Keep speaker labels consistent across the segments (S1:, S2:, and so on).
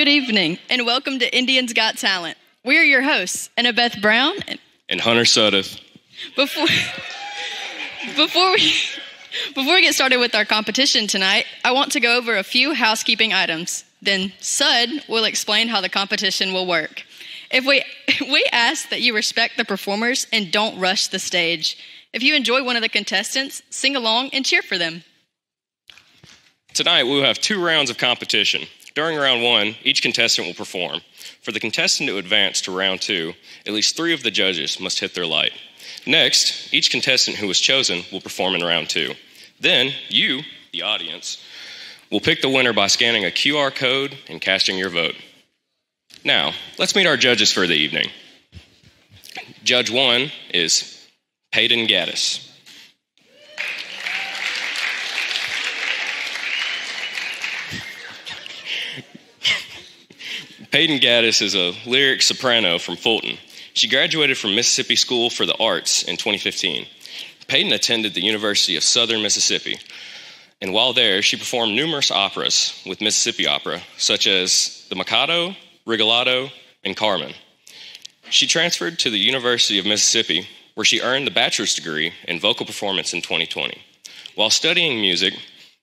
S1: Good evening, and welcome to Indians Got Talent. We're your hosts, Annabeth Brown and,
S2: and Hunter Sudduth.
S1: Before, before we before we get started with our competition tonight, I want to go over a few housekeeping items. Then Sud will explain how the competition will work. If we we ask that you respect the performers and don't rush the stage. If you enjoy one of the contestants, sing along and cheer for them.
S2: Tonight we will have two rounds of competition. During round one, each contestant will perform. For the contestant to advance to round two, at least three of the judges must hit their light. Next, each contestant who was chosen will perform in round two. Then, you, the audience, will pick the winner by scanning a QR code and casting your vote. Now, let's meet our judges for the evening. Judge one is Peyton Gaddis. Peyton Gaddis is a lyric soprano from Fulton. She graduated from Mississippi School for the Arts in 2015. Peyton attended the University of Southern Mississippi, and while there, she performed numerous operas with Mississippi Opera, such as The Mikado, Rigoletto, and Carmen. She transferred to the University of Mississippi, where she earned the bachelor's degree in vocal performance in 2020. While studying music,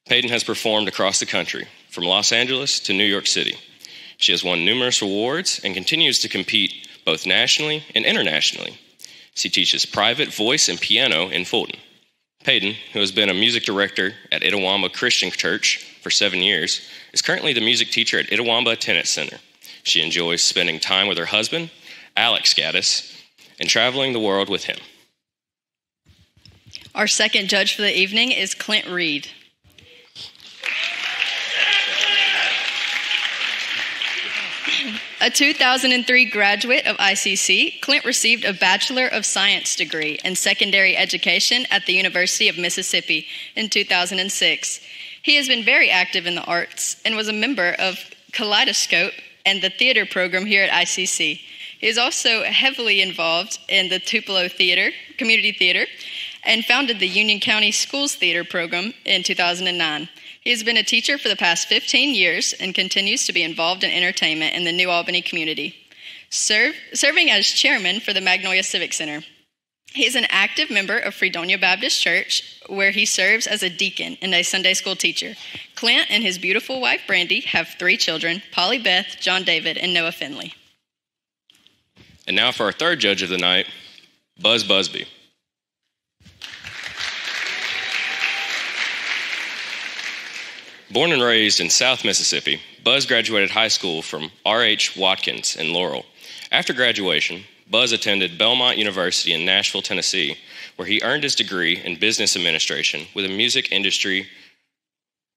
S2: Peyton has performed across the country, from Los Angeles to New York City. She has won numerous awards and continues to compete both nationally and internationally. She teaches private voice and piano in Fulton. Peyton, who has been a music director at Itawamba Christian Church for seven years, is currently the music teacher at Itawamba Attendance Center. She enjoys spending time with her husband, Alex Gaddis, and traveling the world with him.
S1: Our second judge for the evening is Clint Reed. A 2003 graduate of ICC, Clint received a Bachelor of Science degree in secondary education at the University of Mississippi in 2006. He has been very active in the arts and was a member of Kaleidoscope and the theater program here at ICC. He is also heavily involved in the Tupelo Theater, Community Theater, and founded the Union County Schools Theater program in 2009. He has been a teacher for the past 15 years and continues to be involved in entertainment in the New Albany community, Serve, serving as chairman for the Magnolia Civic Center. He is an active member of Fredonia Baptist Church, where he serves as a deacon and a Sunday school teacher. Clint and his beautiful wife, Brandy, have three children Polly Beth, John David, and Noah Finley.
S2: And now for our third judge of the night, Buzz Busby. Born and raised in South Mississippi, Buzz graduated high school from R.H. Watkins in Laurel. After graduation, Buzz attended Belmont University in Nashville, Tennessee, where he earned his degree in business administration with a music industry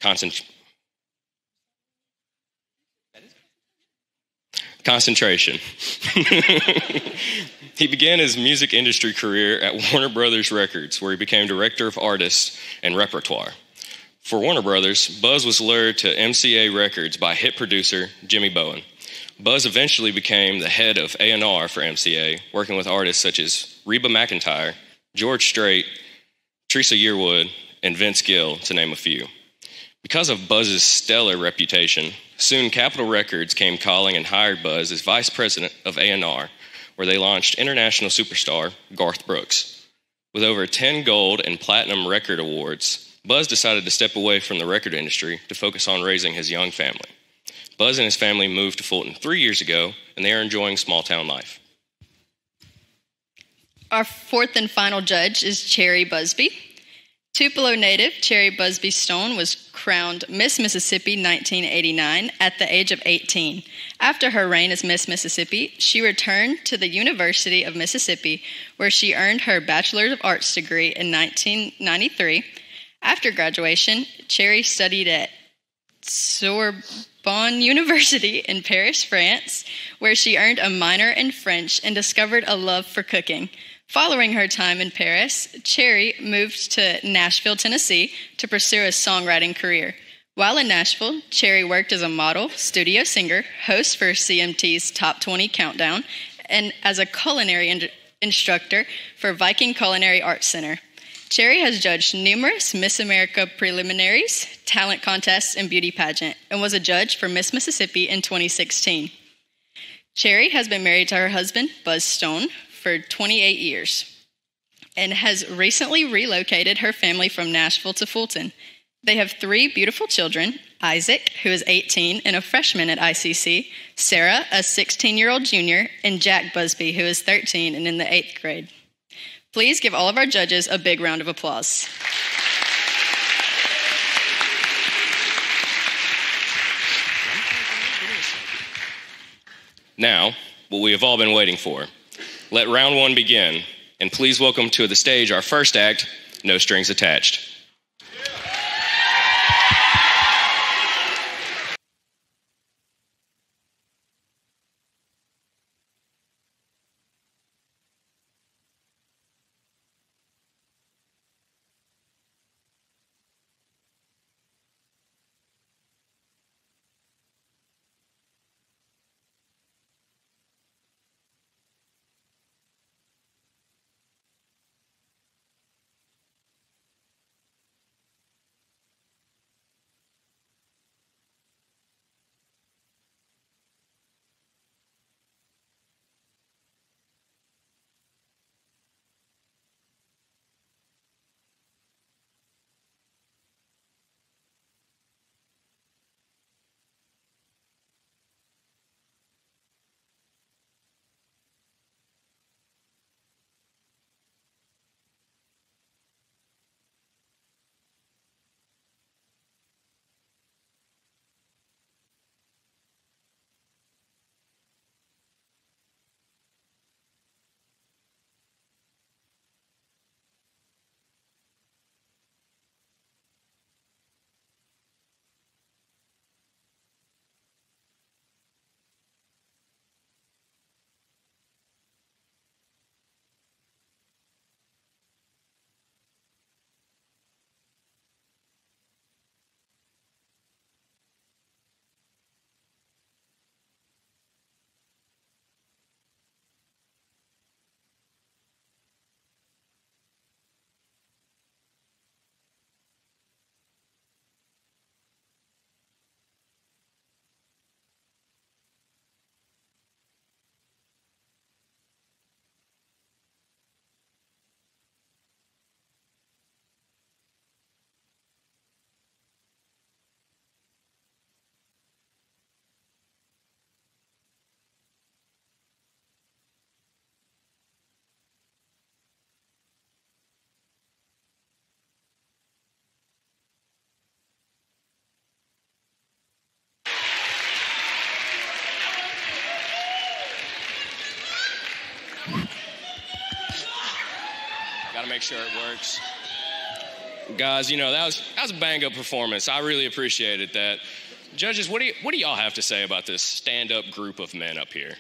S2: concentration. concentration. he began his music industry career at Warner Brothers Records, where he became director of artists and repertoire. For Warner Brothers, Buzz was lured to MCA Records by hit producer Jimmy Bowen. Buzz eventually became the head of A&R for MCA, working with artists such as Reba McEntire, George Strait, Trisha Yearwood, and Vince Gill, to name a few. Because of Buzz's stellar reputation, soon Capitol Records came calling and hired Buzz as vice president of A&R, where they launched international superstar Garth Brooks. With over 10 gold and platinum record awards, Buzz decided to step away from the record industry to focus on raising his young family. Buzz and his family moved to Fulton three years ago, and they are enjoying small town life.
S1: Our fourth and final judge is Cherry Busby. Tupelo native Cherry Busby Stone was crowned Miss Mississippi 1989 at the age of 18. After her reign as Miss Mississippi, she returned to the University of Mississippi, where she earned her Bachelor of Arts degree in 1993 after graduation, Cherry studied at Sorbonne University in Paris, France, where she earned a minor in French and discovered a love for cooking. Following her time in Paris, Cherry moved to Nashville, Tennessee to pursue a songwriting career. While in Nashville, Cherry worked as a model, studio singer, host for CMT's Top 20 Countdown, and as a culinary in- instructor for Viking Culinary Arts Center. Cherry has judged numerous Miss America preliminaries, talent contests, and beauty pageant, and was a judge for Miss Mississippi in 2016. Cherry has been married to her husband, Buzz Stone, for 28 years and has recently relocated her family from Nashville to Fulton. They have three beautiful children Isaac, who is 18 and a freshman at ICC, Sarah, a 16 year old junior, and Jack Busby, who is 13 and in the eighth grade. Please give all of our judges a big round of applause.
S2: Now, what we have all been waiting for. Let round one begin, and please welcome to the stage our first act, No Strings Attached. Make sure it works. Guys, you know, that was, that was a bang up performance. I really appreciated that. Judges, what do, you, what do y'all have to say about this stand up group of men up here?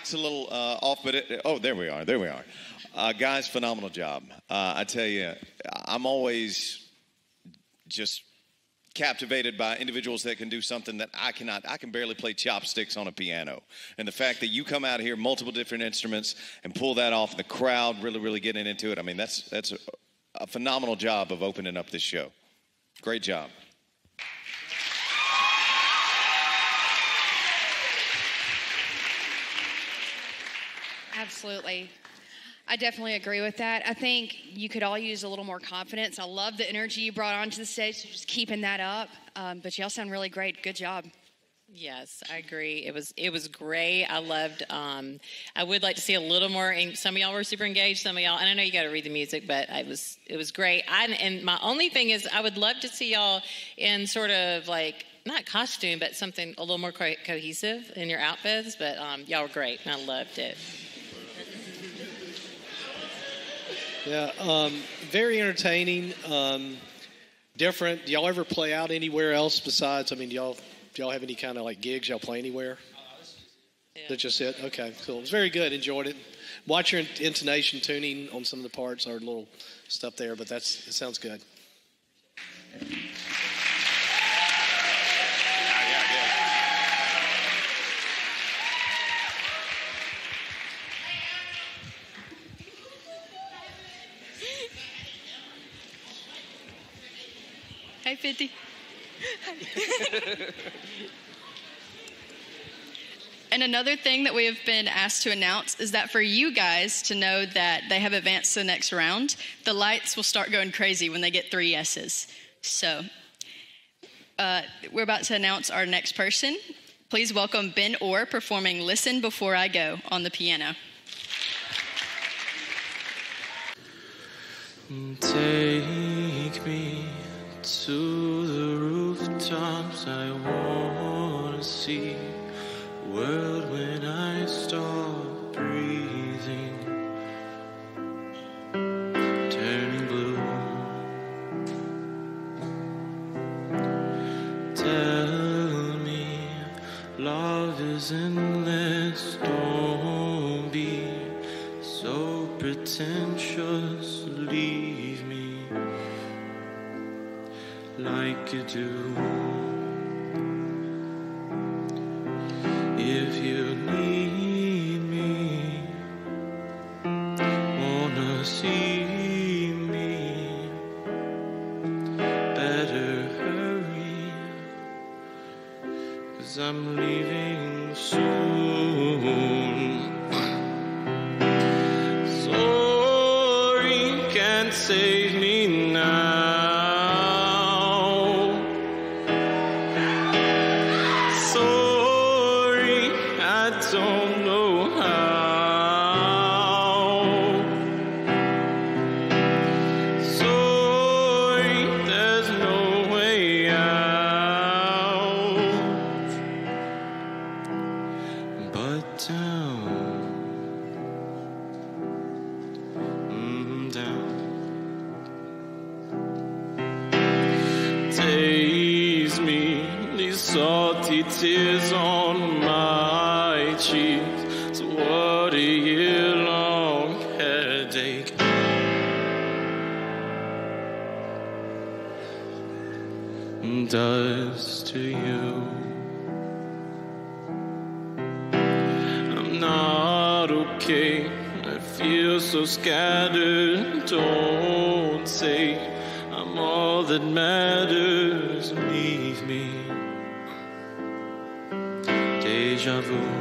S3: It's a little uh, off, but it, oh, there we are. There we are. Uh, guys, phenomenal job. Uh, I tell you, I'm always just captivated by individuals that can do something that I cannot. I can barely play chopsticks on a piano. And the fact that you come out here, multiple different instruments, and pull that off, the crowd really, really getting into it. I mean, that's that's a, a phenomenal job of opening up this show. Great job.
S4: Absolutely. I definitely agree with that. I think you could all use a little more confidence. I love the energy you brought onto the stage, so just keeping that up. Um, but y'all sound really great. Good job.
S5: Yes, I agree. It was it was great. I loved. Um, I would like to see a little more. And some of y'all were super engaged. Some of y'all, and I know you got to read the music, but it was it was great. I, and my only thing is, I would love to see y'all in sort of like not costume, but something a little more co- cohesive in your outfits. But um, y'all were great, and I loved it.
S6: Yeah, um, very entertaining, um, different. Do y'all ever play out anywhere else besides? I mean, do y'all do y'all have any kind of like gigs y'all play anywhere?
S5: Yeah.
S6: That's just it. Okay, cool. It was very good. Enjoyed it. Watch your intonation tuning on some of the parts or a little stuff there, but that's it sounds good.
S1: Hey, 50. and another thing that we have been asked to announce is that for you guys to know that they have advanced to the next round, the lights will start going crazy when they get three yeses. So uh, we're about to announce our next person. Please welcome Ben Orr performing Listen Before I Go on the piano.
S7: Take me to the rooftops. I wanna see world when I stop breathing, turning blue. Tell me love is endless. Don't be so pretentious. You do. So scattered. Don't say I'm all that matters. Leave me. Deja vu.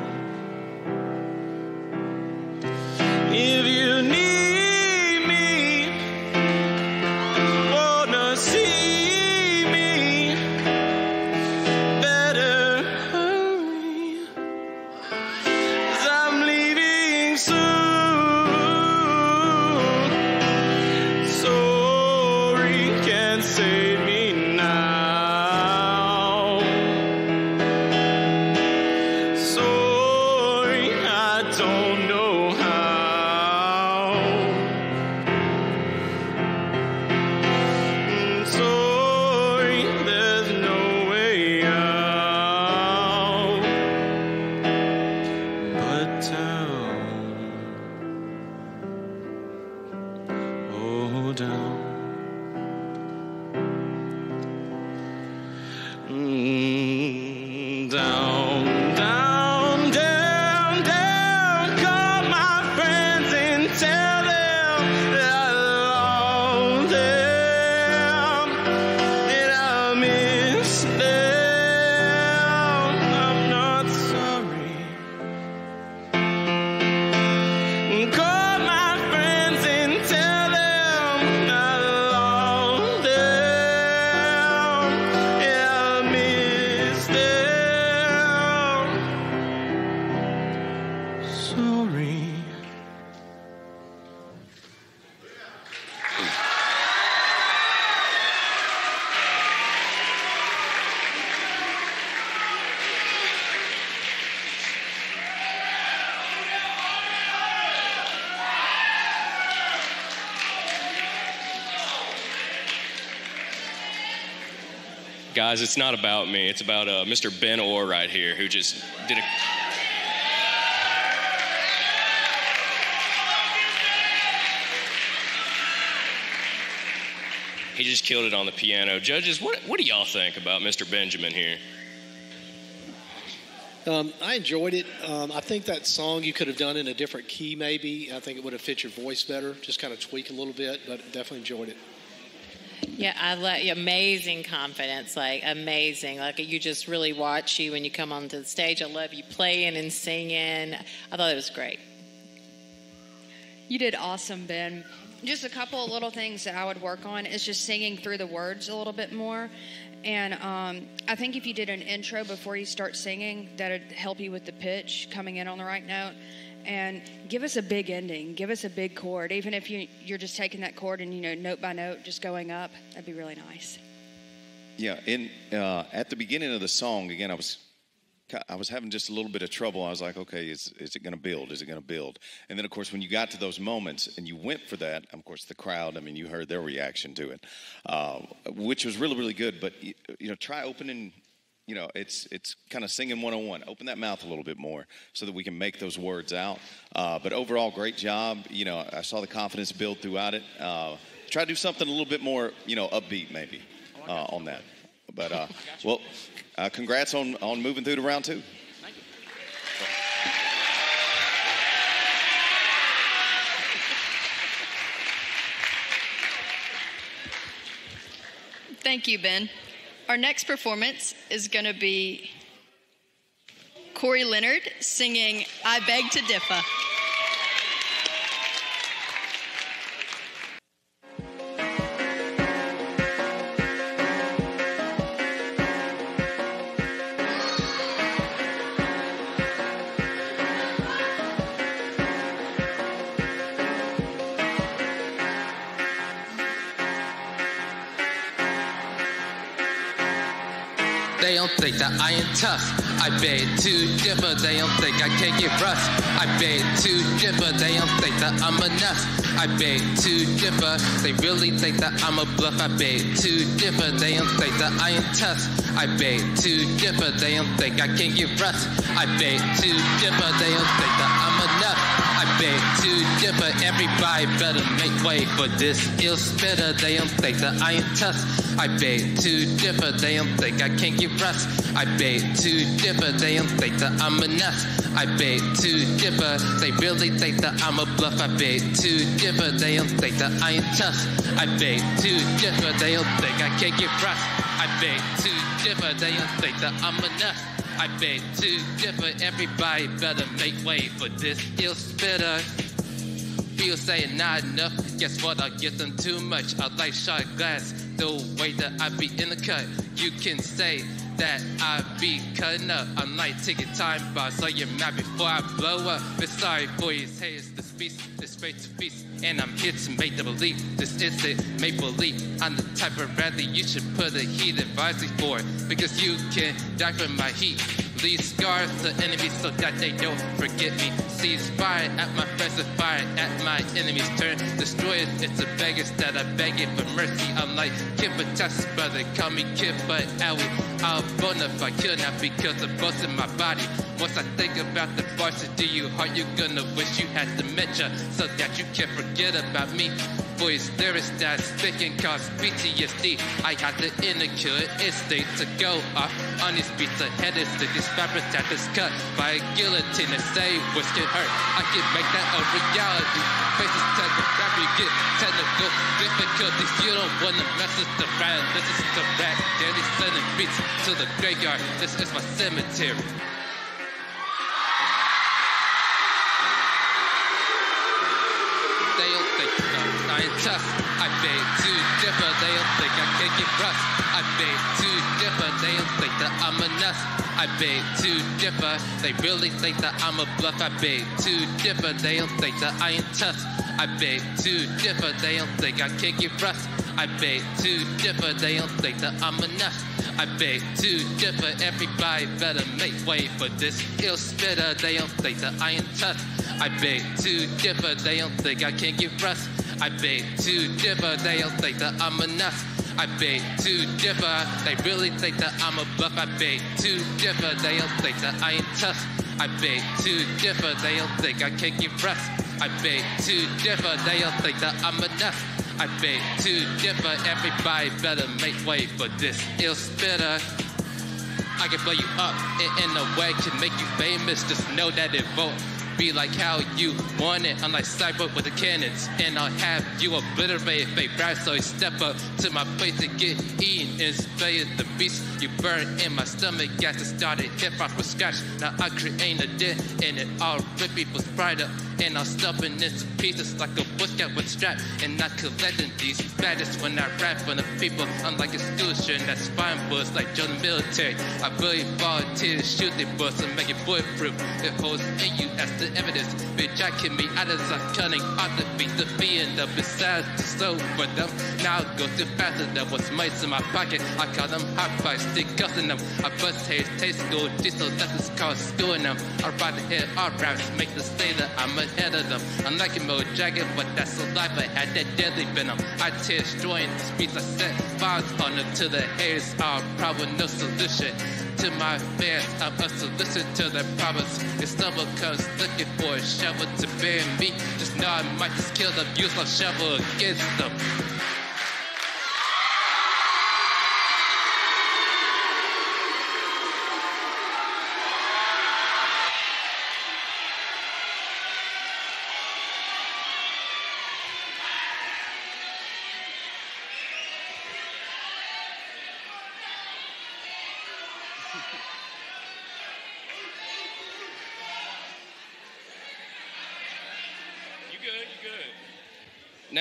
S2: Guys, it's not about me. It's about uh, Mr. Ben Orr right here, who just did a. He just killed it on the piano. Judges, what, what do y'all think about Mr. Benjamin here?
S6: Um, I enjoyed it. Um, I think that song you could have done in a different key, maybe. I think it would have fit your voice better. Just kind of tweak a little bit, but definitely enjoyed it.
S5: Yeah, I love amazing confidence, like amazing. Like you just really watch you when you come onto the stage. I love you playing and singing. I thought it was great.
S4: You did awesome, Ben. Just a couple of little things that I would work on is just singing through the words a little bit more. And um, I think if you did an intro before you start singing, that'd help you with the pitch coming in on the right note. And give us a big ending. Give us a big chord. Even if you, you're just taking that chord and, you know, note by note, just going up, that'd be really nice.
S3: Yeah, in uh, at the beginning of the song, again, I was I was having just a little bit of trouble. I was like, okay, is is it going to build? Is it going to build? And then, of course, when you got to those moments and you went for that, of course, the crowd. I mean, you heard their reaction to it, uh, which was really really good. But you know, try opening. You know, it's it's kind of singing one on one. Open that mouth a little bit more so that we can make those words out. Uh, but overall, great job. You know, I saw the confidence build throughout it. Uh, try to do something a little bit more, you know, upbeat maybe uh, on that. But uh, well, uh, congrats on on moving through to round two.
S1: Thank you. Thank you, Ben. Our next performance is going to be Corey Leonard singing I Beg to Differ.
S8: I ain't tough. I beg to differ. They don't think I can get rough. I beg to differ. They don't think that I'm enough. I beg to differ. They really think that I'm a bluff. I beg to differ. They don't think that I am tough. I beg to differ. They don't think I can get rough. I beg to differ. They don't think that I'm enough. I beg to differ. Everybody better make way for this ill spitter. They don't think that I am tough. I beg to differ. They don't think I can't get rust. I beg to differ. They don't think that I'm enough. I beg to differ. They really think that I'm a bluff. I beg to differ. They don't think that I am tough. I beg to differ. They don't think I can't get rust. I beg to differ. They don't think that I'm enough. I beg to differ. Everybody better make way for this ill spitter. People saying not enough. Guess what? I give them too much. I like shot glass. The way that I be in the cut. You can say that I be cutting up. I'm like taking time by so you're mad before I blow up. But sorry for you, haters. This beast is straight to feast. And I'm here to make the belief. This isn't make believe. I'm the type of rally you should put a heat advisory for. Because you can die from my heat. Leave scars to enemies so that they don't forget me. Seize fire at my friends and fire at my enemies. Turn destroyers into beggars that are begging for mercy. I'm like Kid Texas brother, call me but Owie. I'll bone if I could not because of both in my body. Once I think about the varsity do you heart, you're gonna wish you had dementia so that you can forget about me. Voice lyrics that speaking cause PTSD. I had the inner killer instinct to go off on these beats ahead of the these that is cut by a guillotine and say what's get hurt. I can make that a reality. Faces tell the rap you get technical difficulties. You don't wanna mess with the rap. This is the rap. Daily sending beats to the graveyard. This is my cemetery. I tough. I beg to differ. They don't think I can get rough. I beg to differ. They don't think that I'm enough. I beg to differ. They really think that I'm a bluff. I beg to differ. They don't think that I am tough. I beg to differ. They don't think I can get rough. I beg to differ. They don't think that I'm enough. I beg to differ. Everybody better make way for this ill spitter. They don't think that I am tough. I beg to differ. They don't think I can't get rust. I beg to differ. They don't think that I'm enough. I beg to differ. They really think that I'm a buff. I beg to differ. They don't think that I am tough. I beg to differ. They don't think I can't get rust. I beg to differ. They don't think that I'm enough. I beg to differ. Everybody better make way for this ill spitter. I can blow you up in, in a way to make you famous. Just know that it won't be like how you want it. I'm like cyber with the cannons, and I'll have you obliterate fake rap. So you step up to my place to get eaten. Inspire the beast you burn in my stomach. Gas to started hip hop from scratch. Now I create a dent, and it all rip people's pride up. And I'm stuffing into pieces like a Boy Scout with strap. And I collecting these baddest when I rap for the people. I'm like a stewardship that's fine bullets like the military. I really volunteer to shoot the bullets and make it bulletproof. It holds in you as the evidence. Bitch, I can be out of some cunning the beat, the being the besides the for them. Now I go too fast enough. What's mice in my pocket? I call them hot bites, stick guts in them. I bust taste, taste school, diesel, that's what's called schooling them. I ride the head, all raps, make the say that I'm ahead of them. I'm like a Mo Jacket, but that's a lie, but had that deadly venom. I tear destroying the I set fires on it to the haters, all problem, no solution. To my fans, I'm a solicit to their promise. If someone comes looking for a shovel to bury me, just know I might just kill them, use my shovel against them.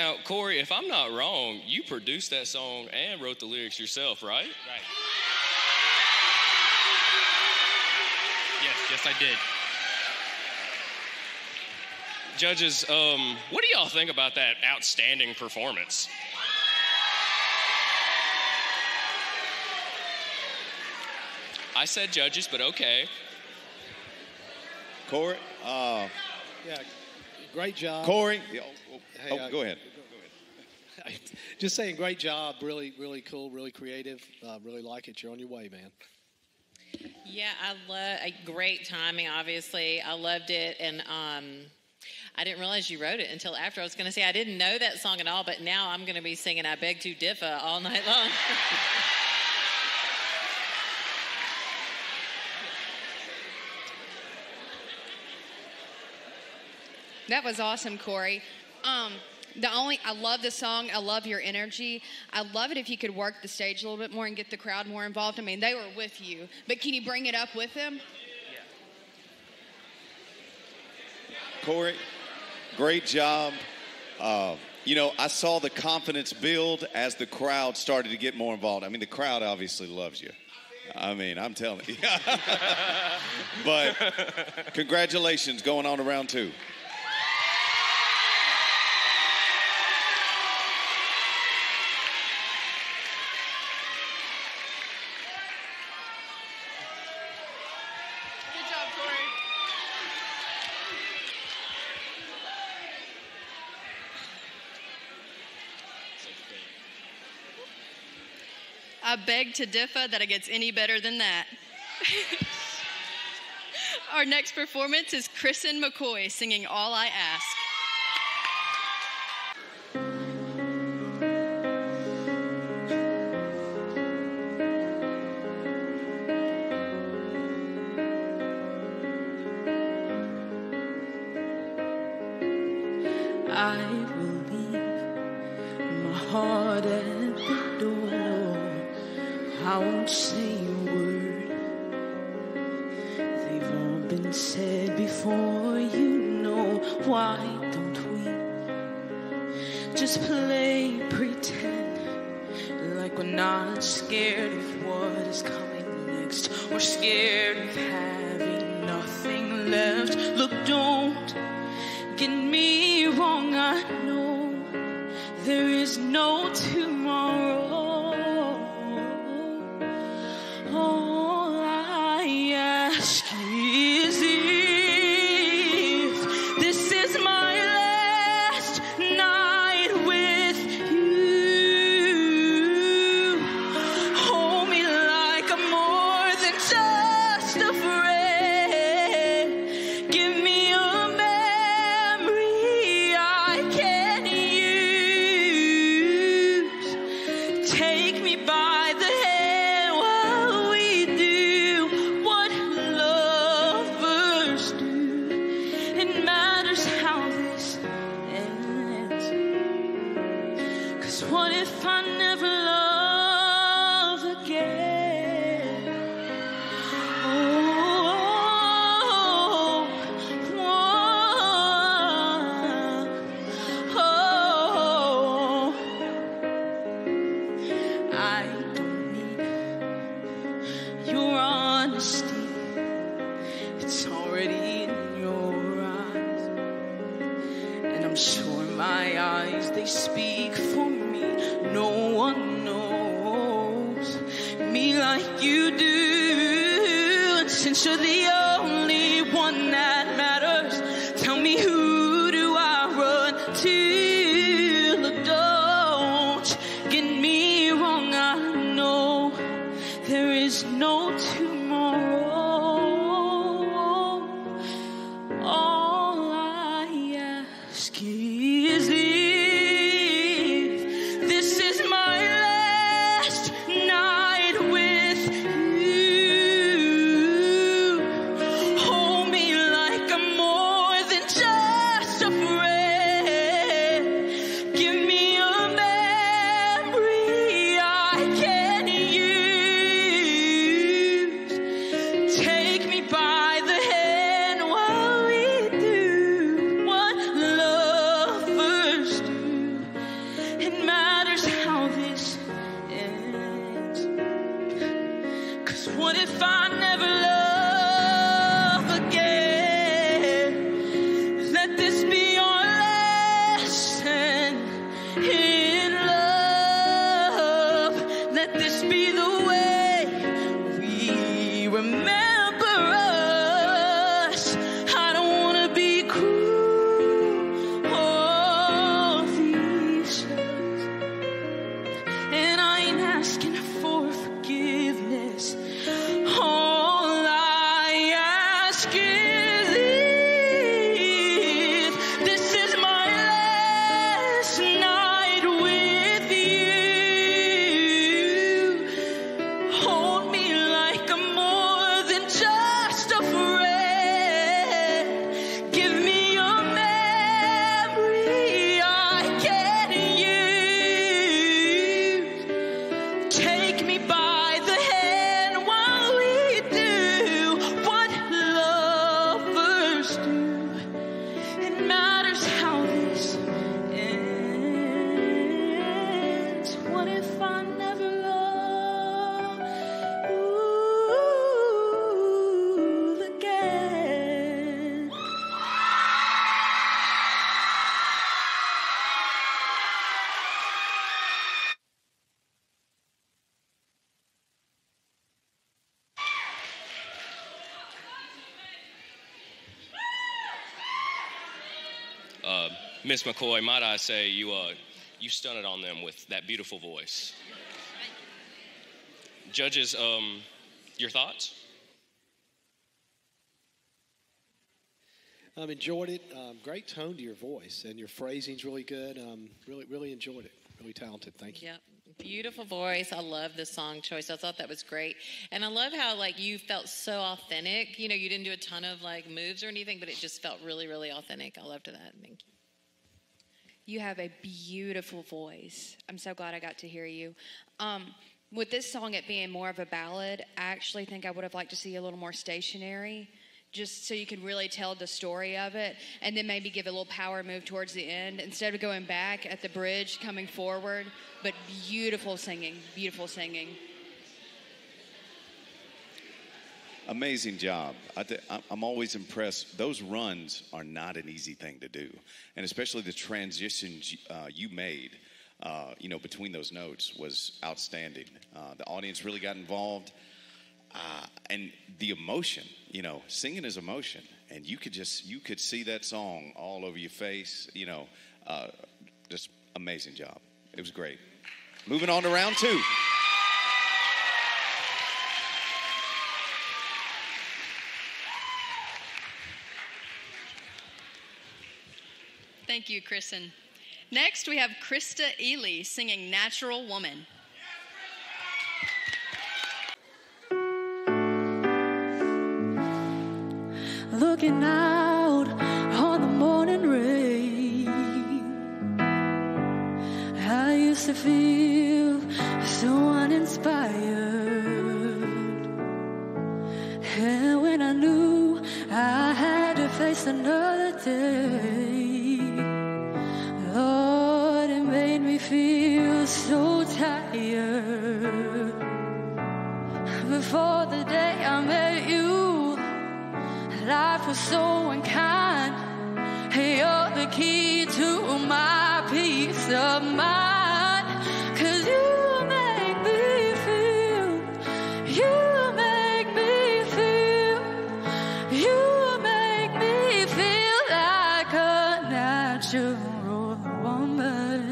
S2: Now, Corey, if I'm not wrong, you produced that song and wrote the lyrics yourself, right?
S9: Right. Yes, yes, I did.
S2: Judges, um, what do y'all think about that outstanding performance? I said judges, but okay.
S3: Corey, uh,
S6: Yeah, great job.
S3: Corey, oh, oh,
S6: Hey,
S3: oh,
S6: uh,
S3: go ahead.
S6: Just saying, great job. Really, really cool. Really creative. Uh, really like it. You're on your way, man.
S5: Yeah, I love a great timing. Obviously, I loved it, and um, I didn't realize you wrote it until after. I was going to say I didn't know that song at all, but now I'm going to be singing "I Beg to Differ" all night long.
S4: That was awesome, Corey. Um, the only I love the song. I love your energy. I love it if you could work the stage a little bit more and get the crowd more involved. I mean, they were with you, but can you bring it up with them?
S3: Corey, great job. Uh, you know, I saw the confidence build as the crowd started to get more involved. I mean, the crowd obviously loves you. I mean, I'm telling you. but congratulations going on to round two.
S1: I beg to differ that it gets any better than that. Our next performance is Kristen McCoy singing All I Ask.
S10: I will leave my heart at. I won't say a word. They've all been said before. You know why don't we just play pretend like we're not scared of what is coming next? We're scared of having nothing left. Look, don't
S2: Miss McCoy, might I say you uh, you stunted on them with that beautiful voice. Judges, um, your thoughts?
S6: I've enjoyed it. Um, great tone to your voice, and your phrasing's really good. Um, really, really enjoyed it. Really talented. Thank you.
S5: Yep. Beautiful voice. I love the song choice. I thought that was great. And I love how like you felt so authentic. You know, you didn't do a ton of like moves or anything, but it just felt really, really authentic. I loved that.
S4: You have a beautiful voice. I'm so glad I got to hear you. Um, with this song, it being more of a ballad, I actually think I would have liked to see a little more stationary, just so you could really tell the story of it, and then maybe give a little power move towards the end instead of going back at the bridge, coming forward. But beautiful singing, beautiful singing.
S3: Amazing job. I I'm always impressed. Those runs are not an easy thing to do, and especially the transitions uh, you made. Uh, you know, between those notes was outstanding. Uh, the audience really got involved, uh, and the emotion. You know, singing is emotion, and you could just you could see that song all over your face. You know, uh, just amazing job. It was great. Moving on to round two.
S1: Thank you, Kristen. Next, we have Krista Ely singing Natural Woman.
S11: looking out on the morning rain. I used to feel so uninspired. And when I knew I had to face another day, life was so unkind. You're the key to my peace of mind. Cause you make me feel, you make me feel, you make me feel like a natural woman.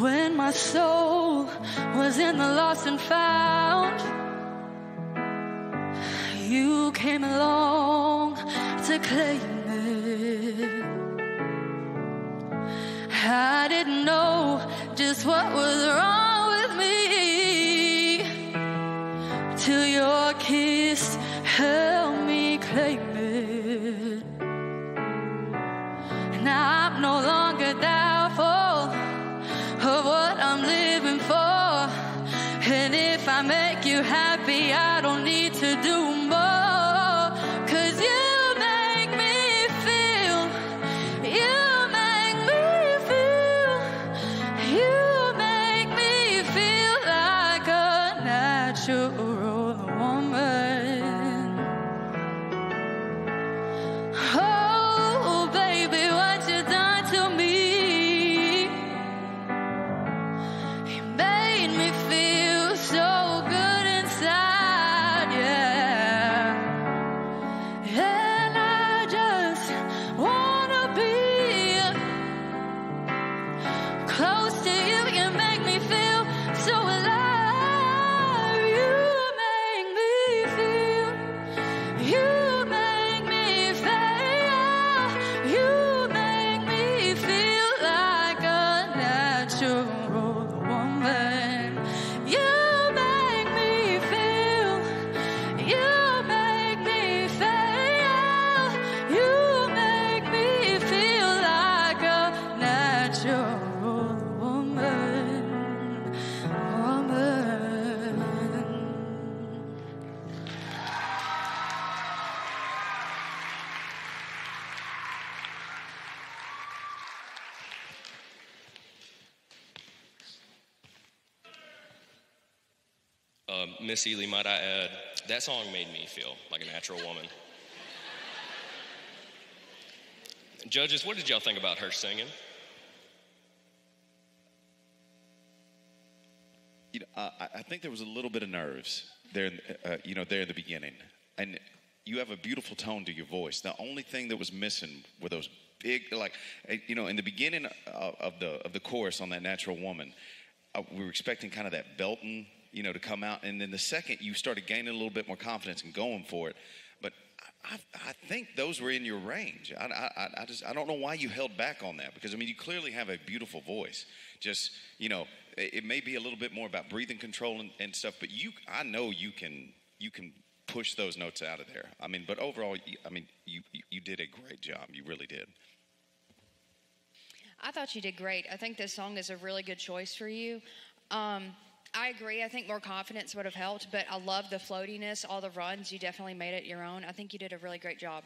S11: When my soul was in the lost and found, came along to claim it. I didn't know just what was wrong
S2: Miss Ely, might I add, that song made me feel like a natural woman. Judges, what did y'all think about her singing?
S3: You know, uh, I think there was a little bit of nerves there, uh, you know, there in the beginning, and you have a beautiful tone to your voice. The only thing that was missing were those big, like, uh, you know, in the beginning of, of the of the chorus on that natural woman, uh, we were expecting kind of that belting, you know, to come out, and then the second you started gaining a little bit more confidence and going for it, but. I, I think those were in your range. I, I, I just I don't know why you held back on that because I mean you clearly have a beautiful voice. Just you know it, it may be a little bit more about breathing control and, and stuff, but you I know you can you can push those notes out of there. I mean, but overall, I mean you you, did a great job. You really did.
S4: I thought you did great. I think this song is a really good choice for you. Um, I agree. I think more confidence would have helped, but I love the floatiness, all the runs. You definitely made it your own. I think you did a really great job.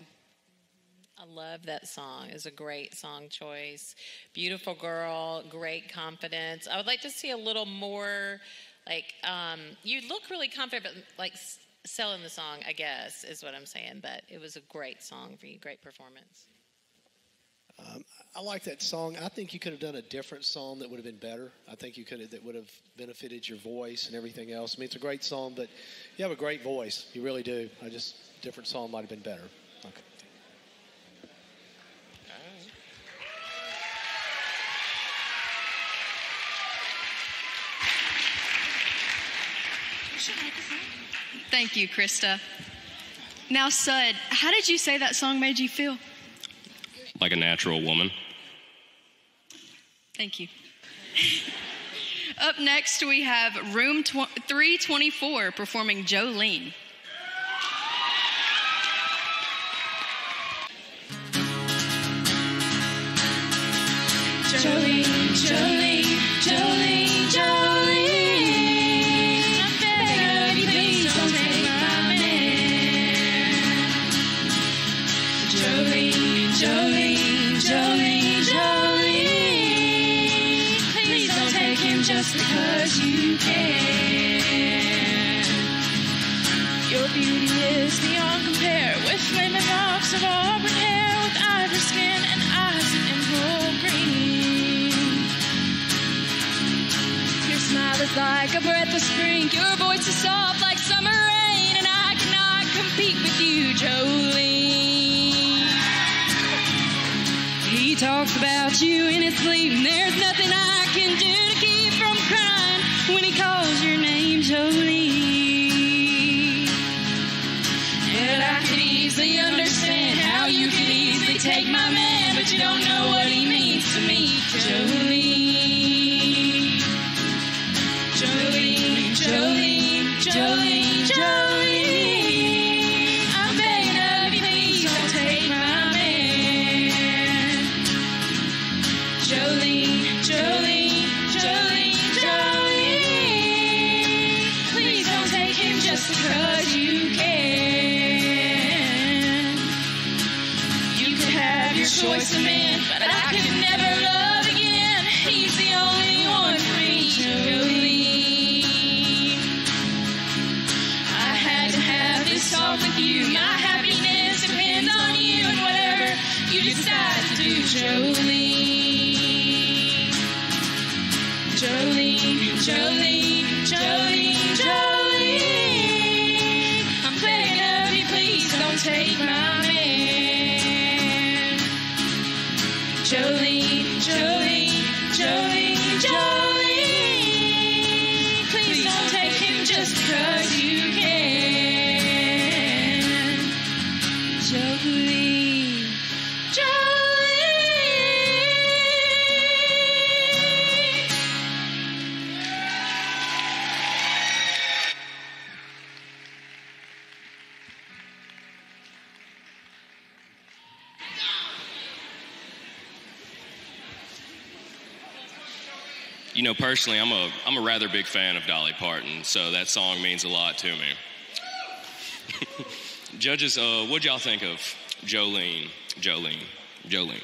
S5: I love that song. It's a great song choice. Beautiful girl, great confidence. I would like to see a little more, like, um, you look really confident, but like selling the song, I guess, is what I'm saying. But it was a great song for you, great performance.
S6: Um, I like that song. I think you could have done a different song that would have been better. I think you could have that would have benefited your voice and everything else. I mean, it's a great song, but you have a great voice. You really do. I just different song might have been better. Okay.
S1: Thank you, Krista. Now, Sud, how did you say that song made you feel?
S2: Like a natural woman.
S1: Thank you. Up next, we have Room tw- 324 performing Jolene.
S12: Jolene, Jolene, Jolene, a breath of spring, your voice is soft like summer rain, and I cannot compete with you, Jolene. He talks about you in his sleep, and there's nothing I can do to keep from crying when he calls your name, Jolene. And I can easily understand how you could easily take my man, but you don't know what he means to me, Jolene. You
S2: know, personally, I'm a I'm a rather big fan of Dolly Parton, so that song means a lot to me. Judges, uh, what'd y'all think of Jolene? Jolene, Jolene.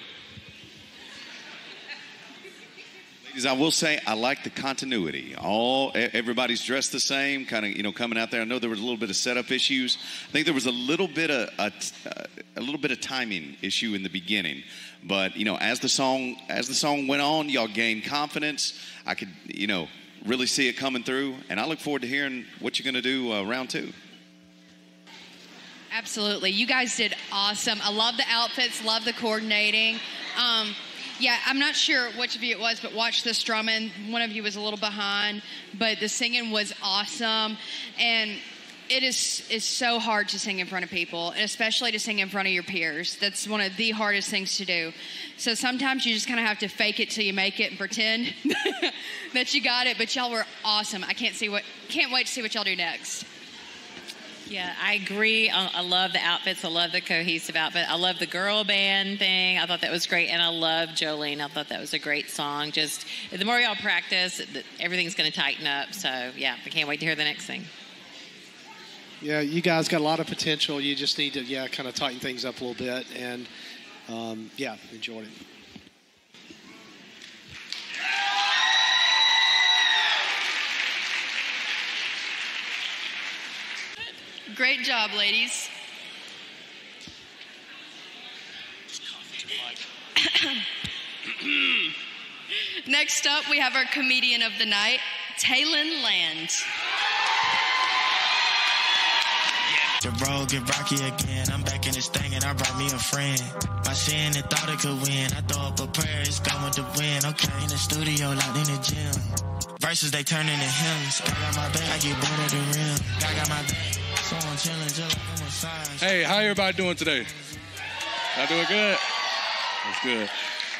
S3: Ladies, I will say I like the continuity. All everybody's dressed the same, kind of you know coming out there. I know there was a little bit of setup issues. I think there was a little bit of a, a little bit of timing issue in the beginning, but you know as the song as the song went on, y'all gained confidence. I could you know really see it coming through, and I look forward to hearing what you're going to do uh, round two.
S4: Absolutely. You guys did awesome. I love the outfits, love the coordinating. Um, yeah, I'm not sure which of you it was, but watch the strumming. One of you was a little behind, but the singing was awesome. And it is is so hard to sing in front of people, and especially to sing in front of your peers. That's one of the hardest things to do. So sometimes you just kind of have to fake it till you make it and pretend that you got it. But y'all were awesome. I can't see what can't wait to see what y'all do next.
S5: Yeah, I agree. I, I love the outfits. I love the cohesive outfit. I love the girl band thing. I thought that was great, and I love Jolene. I thought that was a great song. Just the more y'all practice, everything's going to tighten up. So yeah, I can't wait to hear the next thing.
S6: Yeah, you guys got a lot of potential. You just need to, yeah, kind of tighten things up a little bit. And, um, yeah, enjoyed it.
S1: Great job, ladies. Next up, we have our comedian of the night, Taylon Land.
S13: The road get rocky again. I'm back in this thing and I brought me a friend. My sin and thought it could win. I throw up a prayer, it's gone with the wind. Okay, in the studio, locked in the gym. Verses they turn into hymns. I got my back, I get bored at the rim. I got my back, so I'm chilling massage.
S14: Hey, how everybody doing today? Y'all doing good? That's good.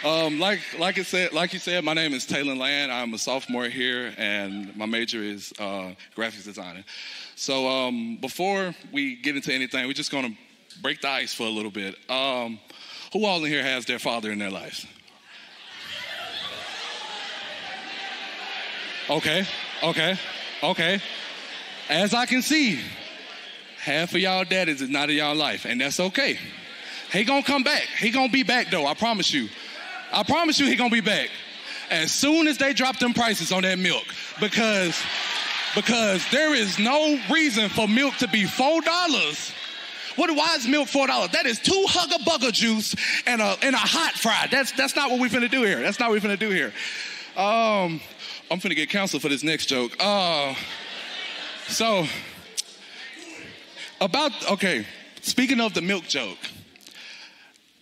S14: Um, like like it said, like you said, my name is Taylor Land. I'm a sophomore here, and my major is uh, graphics design. So um, before we get into anything, we're just gonna break the ice for a little bit. Um, who all in here has their father in their lives? Okay, okay, okay. As I can see, half of y'all daddies is not in y'all life, and that's okay. He gonna come back. He gonna be back though. I promise you. I promise you, he gonna be back as soon as they drop them prices on that milk, because because there is no reason for milk to be four dollars. What? Why is milk four dollars? That is two hugger bugger juice and a and a hot fry. That's that's not what we're finna do here. That's not what we're finna do here. Um, I'm finna get counsel for this next joke. Uh, so about okay. Speaking of the milk joke,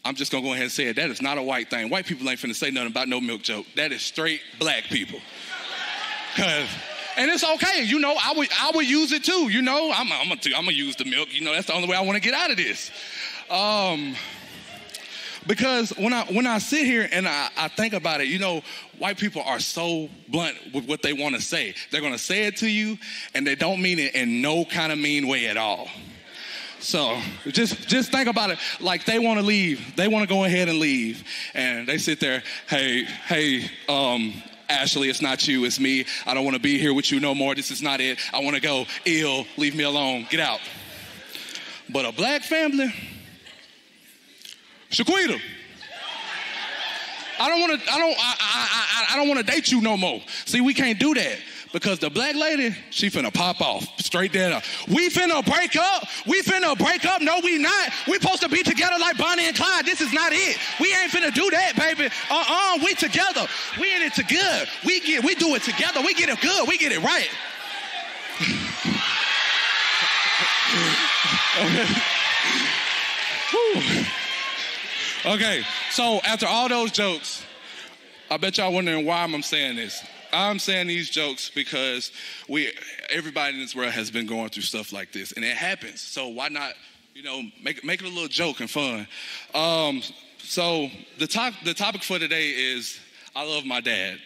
S14: I'm just gonna go ahead and say it. That is not a white thing. White people ain't finna say nothing about no milk joke. That is straight black people. Cause and it's okay, you know. I would I would use it too, you know. I'm I'm gonna I'm gonna use the milk. You know, that's the only way I want to get out of this. Um, because when I when I sit here and I, I think about it, you know, white people are so blunt with what they want to say. They're gonna say it to you, and they don't mean it in no kind of mean way at all. So just just think about it. Like they want to leave, they want to go ahead and leave, and they sit there. Hey, hey, um, Ashley, it's not you, it's me. I don't want to be here with you no more. This is not it. I want to go. Ill, leave me alone. Get out. But a black family, Shaquita. I don't want to. I don't. I, I, I, I don't want to date you no more. See, we can't do that because the black lady, she finna pop off straight there. We finna break up. We finna break up. No, we not. We supposed to be together like Bonnie and Clyde. This is not it. We ain't finna do that, baby. Uh-uh. We together. We in it to good. We get. We do it together. We get it good. We get it right. okay. Okay, so after all those jokes, I bet y'all wondering why I'm saying this. I'm saying these jokes because we, everybody in this world has been going through stuff like this, and it happens. So why not, you know, make make it a little joke and fun? Um, so the top, the topic for today is I love my dad.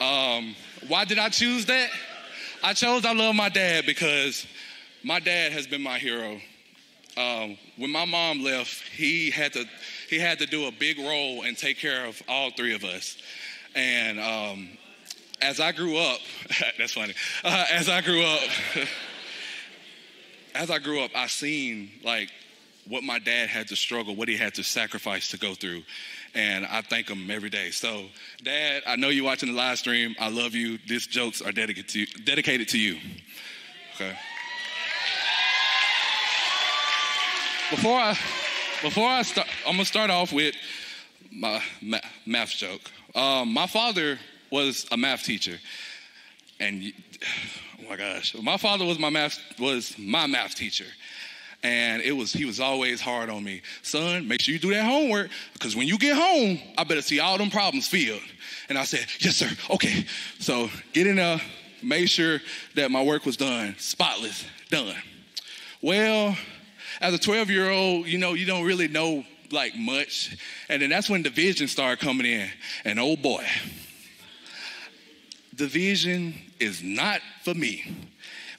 S14: Um, why did I choose that? I chose I love my dad because my dad has been my hero. Um, when my mom left, he had to he had to do a big role and take care of all three of us. And um, as I grew up, that's funny. Uh, as I grew up, as I grew up, I seen like what my dad had to struggle, what he had to sacrifice to go through. And I thank him every day. So, Dad, I know you're watching the live stream. I love you. These jokes are dedicated to you. Dedicated to you. Okay. Before I before I start, I'm gonna start off with my math joke. Um, my father was a math teacher, and oh my gosh, my father was my math was my math teacher, and it was he was always hard on me. Son, make sure you do that homework because when you get home, I better see all them problems filled. And I said, yes, sir. Okay. So get in there, made sure that my work was done, spotless, done. Well as a 12 year old, you know, you don't really know like much. And then that's when division started coming in. And oh boy, division is not for me.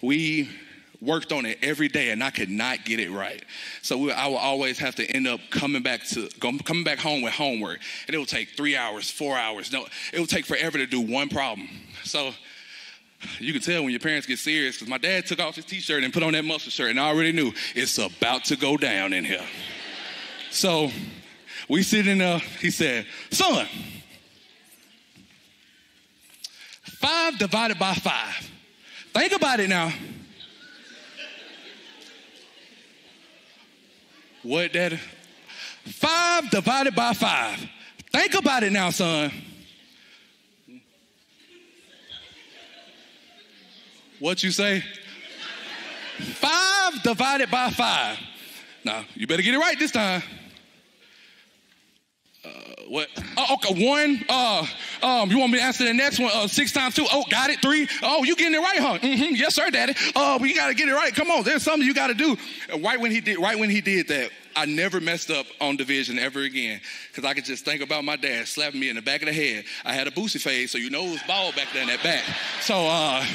S14: We worked on it every day and I could not get it right. So we, I would always have to end up coming back to coming back home with homework. And it would take three hours, four hours. No, it would take forever to do one problem. So you can tell when your parents get serious because my dad took off his t-shirt and put on that muscle shirt and I already knew it's about to go down in here. So we sit in there, he said, son, five divided by five. Think about it now. What that? Five divided by five. Think about it now, son. What you say? five divided by five. Now, you better get it right this time. Uh, what? Oh, okay, one. Uh, um, you want me to answer the next one? Uh, six times two. Oh, got it. Three. Oh, you getting it right, huh? Mm-hmm. Yes, sir, Daddy. Oh, uh, we gotta get it right. Come on, there's something you gotta do. Right when he did, right when he did that, I never messed up on division ever again because I could just think about my dad slapping me in the back of the head. I had a boosty phase, so you know it was bald back there in that back. So, uh,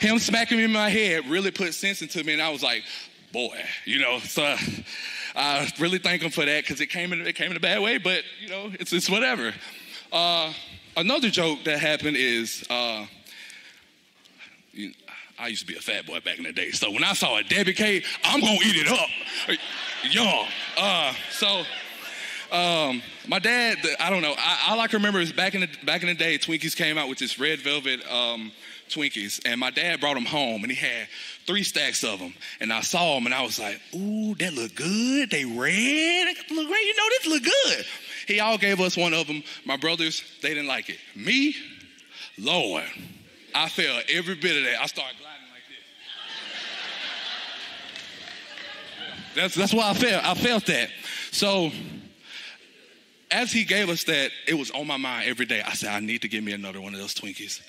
S14: him smacking me in my head really put sense into me, and I was like, boy, you know. So I really thank him for that because it came in it came in a bad way, but you know, it's it's whatever. Uh, another joke that happened is uh, I used to be a fat boy back in the day. So when I saw a Debbie cake, I'm gonna eat it up. Young. Uh, so um, my dad, I don't know. I, all I can remember is back in the back in the day, Twinkies came out with this red velvet um, Twinkies, and my dad brought them home, and he had three stacks of them. And I saw them, and I was like, "Ooh, that look good. They red. Look great. You know, this look good." He all gave us one of them. My brothers, they didn't like it. Me, Lord, I felt every bit of that. I started gliding like this. That's that's why I felt. I felt that. So as he gave us that, it was on my mind every day. I said, I need to get me another one of those Twinkies.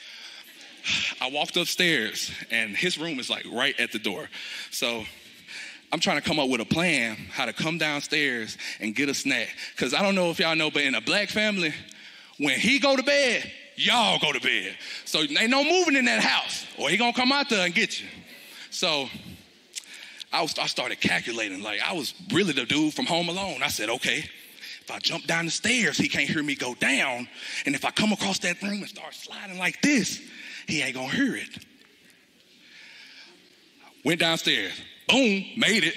S14: I walked upstairs, and his room is like right at the door. So I'm trying to come up with a plan how to come downstairs and get a snack. Because I don't know if y'all know, but in a black family, when he go to bed, y'all go to bed. So ain't no moving in that house, or he gonna come out there and get you. So I, was, I started calculating. Like I was really the dude from Home Alone. I said, okay, if I jump down the stairs, he can't hear me go down. And if I come across that room and start sliding like this, he ain't gonna hear it. Went downstairs. Boom, made it.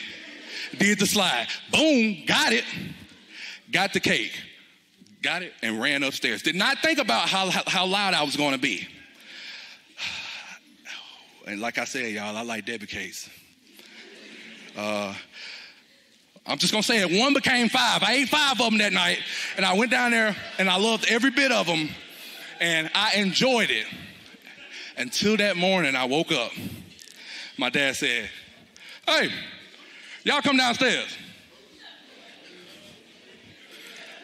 S14: Did the slide. Boom, got it. Got the cake. Got it and ran upstairs. Did not think about how, how, loud I was gonna be. And like I said, y'all, I like Debbie cakes. Uh, I'm just gonna say it. One became five. I ate five of them that night, and I went down there and I loved every bit of them, and I enjoyed it. Until that morning, I woke up. My dad said, "Hey, y'all come downstairs."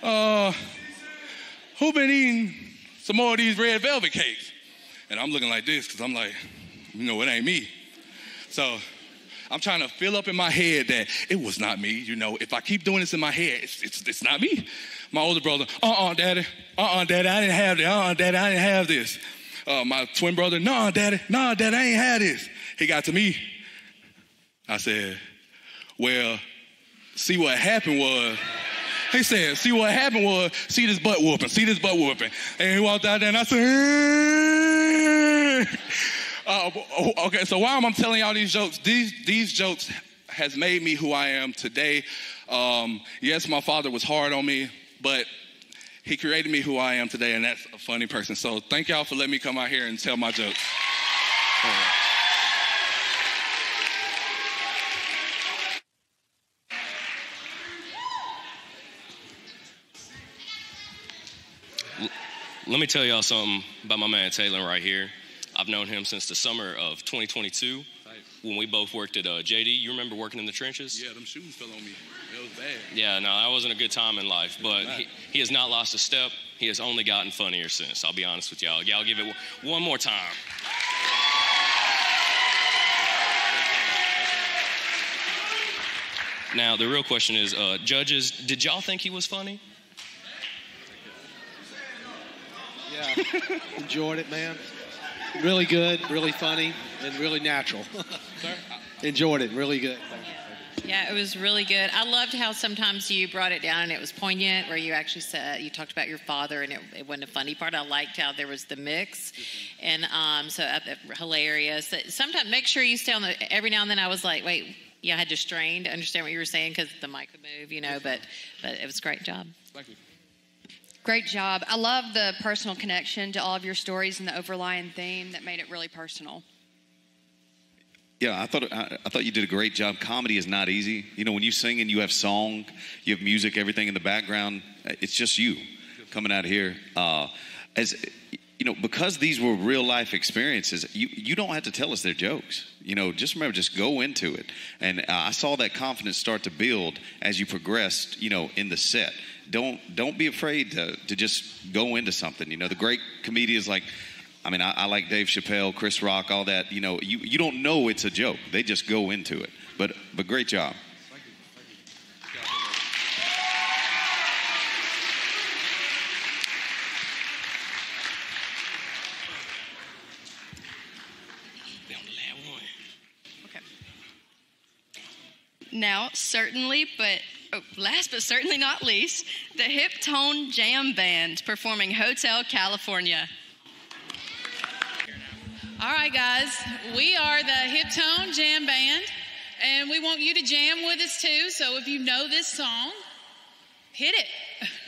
S14: Uh, who been eating some more of these red velvet cakes? And I'm looking like this because I'm like, you know, it ain't me. So I'm trying to fill up in my head that it was not me. You know, if I keep doing this in my head, it's, it's, it's not me. My older brother, uh-uh, daddy, uh-uh, daddy, I didn't have this. Uh-uh, daddy, I didn't have this. Uh, my twin brother, nah, daddy, nah, daddy, I ain't had this. He got to me. I said, well, see what happened was, he said, see what happened was, see this butt whooping, see this butt whooping. And he walked out there and I said, uh, okay, so why am I telling y'all these jokes? These, these jokes has made me who I am today. Um, yes, my father was hard on me, but he created me who I am today, and that's a funny person. So thank y'all for letting me come out here and tell my jokes.
S2: Let me tell y'all something about my man Taylor right here. I've known him since the summer of 2022 when we both worked at uh, JD. You remember working in the trenches?
S14: Yeah, them shoes fell on me. It was bad.
S2: Yeah, no, that wasn't a good time in life, but he, he has not lost a step. He has only gotten funnier since. I'll be honest with y'all. Y'all give it one- one more time. Now, the real question is uh, judges, did y'all think he was funny?
S6: Yeah, enjoyed it, man. Really good, really funny, and really natural. enjoyed it, really good.
S5: Yeah, it was really good. I loved how sometimes you brought it down and it was poignant, where you actually said you talked about your father and it, it wasn't a funny part. I liked how there was the mix, and um, so uh, hilarious. Sometimes make sure you stay on the. Every now and then I was like, wait, yeah, I had to strain to understand what you were saying because the mic would move, you know. But but it was a great job.
S14: Thank you.
S4: Great job. I love the personal connection to all of your stories and the overlying theme that made it really personal.
S3: Yeah, I thought I, I thought you did a great job. Comedy is not easy. You know, when you sing and you have song, you have music, everything in the background. uh, It's just you coming out here. Uh, as you know, because these were real life experiences, you you don't have to tell us their jokes. You know, just remember, just go into it. And uh, I saw that confidence start to build as you progressed. You know, in the set. Don't don't be afraid to to just go into something. You know, the great comedians like. I mean, I, I like Dave Chappelle, Chris Rock, all that. You know, you, you don't know it's a joke. They just go into it. But but great job.
S1: Now, certainly, but oh, last but certainly not least, the Hip Tone Jam Band performing Hotel California.
S12: All right, guys, we are the Hip Tone Jam Band, and we want you to jam with us too. So if you know this song, hit it.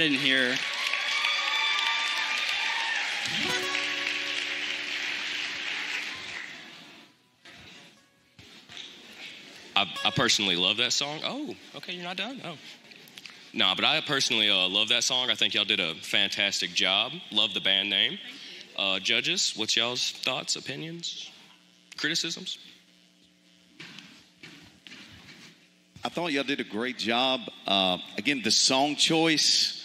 S12: I
S15: didn't hear.
S2: I, I personally love that song. Oh, okay, you're not done? Oh. No, but I personally uh, love that song. I think y'all did a fantastic job. Love the band name. Uh, judges, what's y'all's thoughts, opinions, criticisms?
S3: I thought y'all did a great job. Uh, again, the song choice,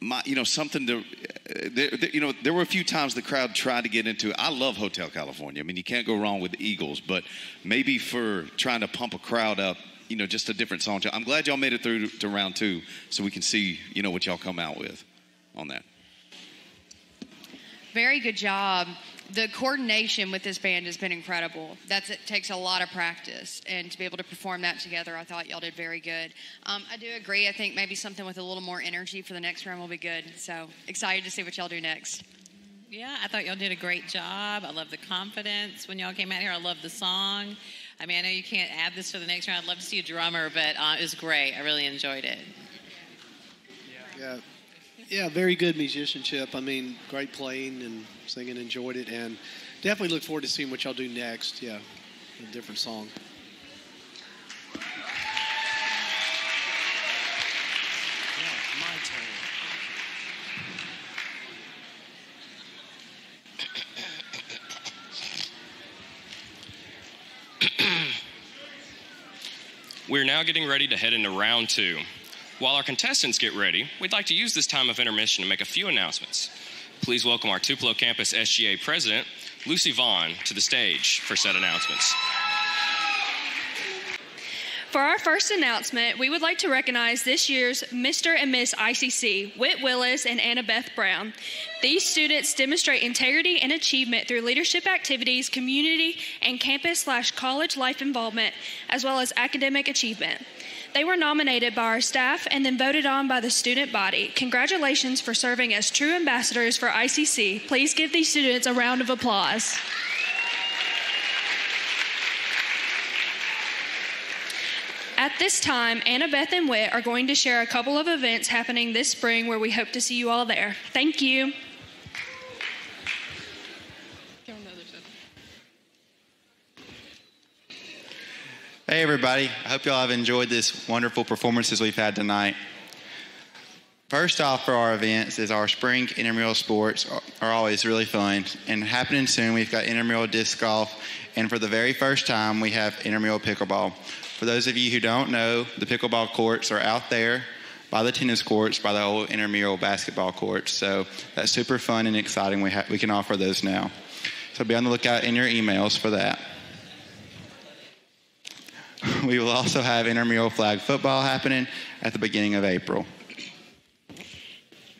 S3: my, you know, something to, uh, you know, there were a few times the crowd tried to get into. it. I love Hotel California. I mean, you can't go wrong with the Eagles, but maybe for trying to pump a crowd up, you know, just a different song. I'm glad y'all made it through to round two, so we can see, you know, what y'all come out with on that.
S4: Very good job. The coordination with this band has been incredible. That's it takes a lot of practice, and to be able to perform that together, I thought y'all did very good. Um, I do agree. I think maybe something with a little more energy for the next round will be good. So excited to see what y'all do next.
S5: Yeah, I thought y'all did a great job. I love the confidence when y'all came out here. I love the song. I mean, I know you can't add this for the next round. I'd love to see a drummer, but uh, it was great. I really enjoyed it.
S6: Yeah, yeah, very good musicianship. I mean, great playing and singing. Enjoyed it, and definitely look forward to seeing what y'all do next. Yeah, a different song.
S2: We're now getting ready to head into round two. While our contestants get ready, we'd like to use this time of intermission to make a few announcements. Please welcome our Tupelo Campus SGA President, Lucy Vaughn, to the stage for said announcements.
S16: For our first announcement, we would like to recognize this year's Mr. and Miss ICC, Whit Willis and Annabeth Brown. These students demonstrate integrity and achievement through leadership activities, community, and campus slash college life involvement, as well as academic achievement. They were nominated by our staff and then voted on by the student body. Congratulations for serving as true ambassadors for ICC. Please give these students a round of applause. At this time, Annabeth and Whit are going to share a couple of events happening this spring where we hope to see you all there. Thank you.
S17: Hey, everybody. I hope y'all have enjoyed this wonderful performances we've had tonight. First off, for our events is our spring intramural sports are- always really fun. And happening soon, we've got intramural disc golf. And for the very first time, we have intramural pickleball. For those of you who don't know, the pickleball courts are out there by the tennis courts, by the old intramural basketball courts. So that's super fun and exciting. We, ha- we can offer those now. So be on the lookout in your emails for that. We will also have intramural flag football happening at the beginning of April.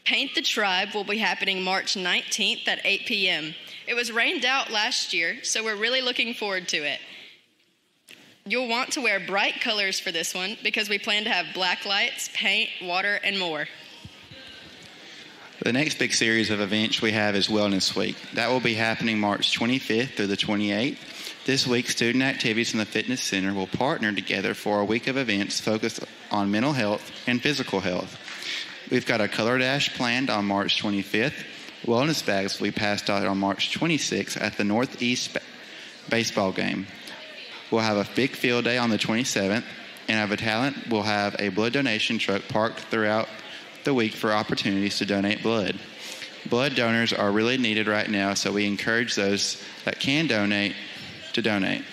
S1: Paint the Tribe will be happening March 19th at 8 p.m. It was rained out last year, so we're really looking forward to it. You'll want to wear bright colors for this one because we plan to have black lights, paint, water, and more.
S17: The next big series of events we have is Wellness Week. That will be happening March 25th through the 28th. This week, student activities in the Fitness Center will partner together for a week of events focused on mental health and physical health. We've got a color dash planned on March 25th. Wellness bags will be passed out on March 26th at the Northeast ba- baseball game. We'll have a big field day on the 27th, and have a talent we'll have a blood donation truck parked throughout the week for opportunities to donate blood. Blood donors are really needed right now, so we encourage those that can donate to donate.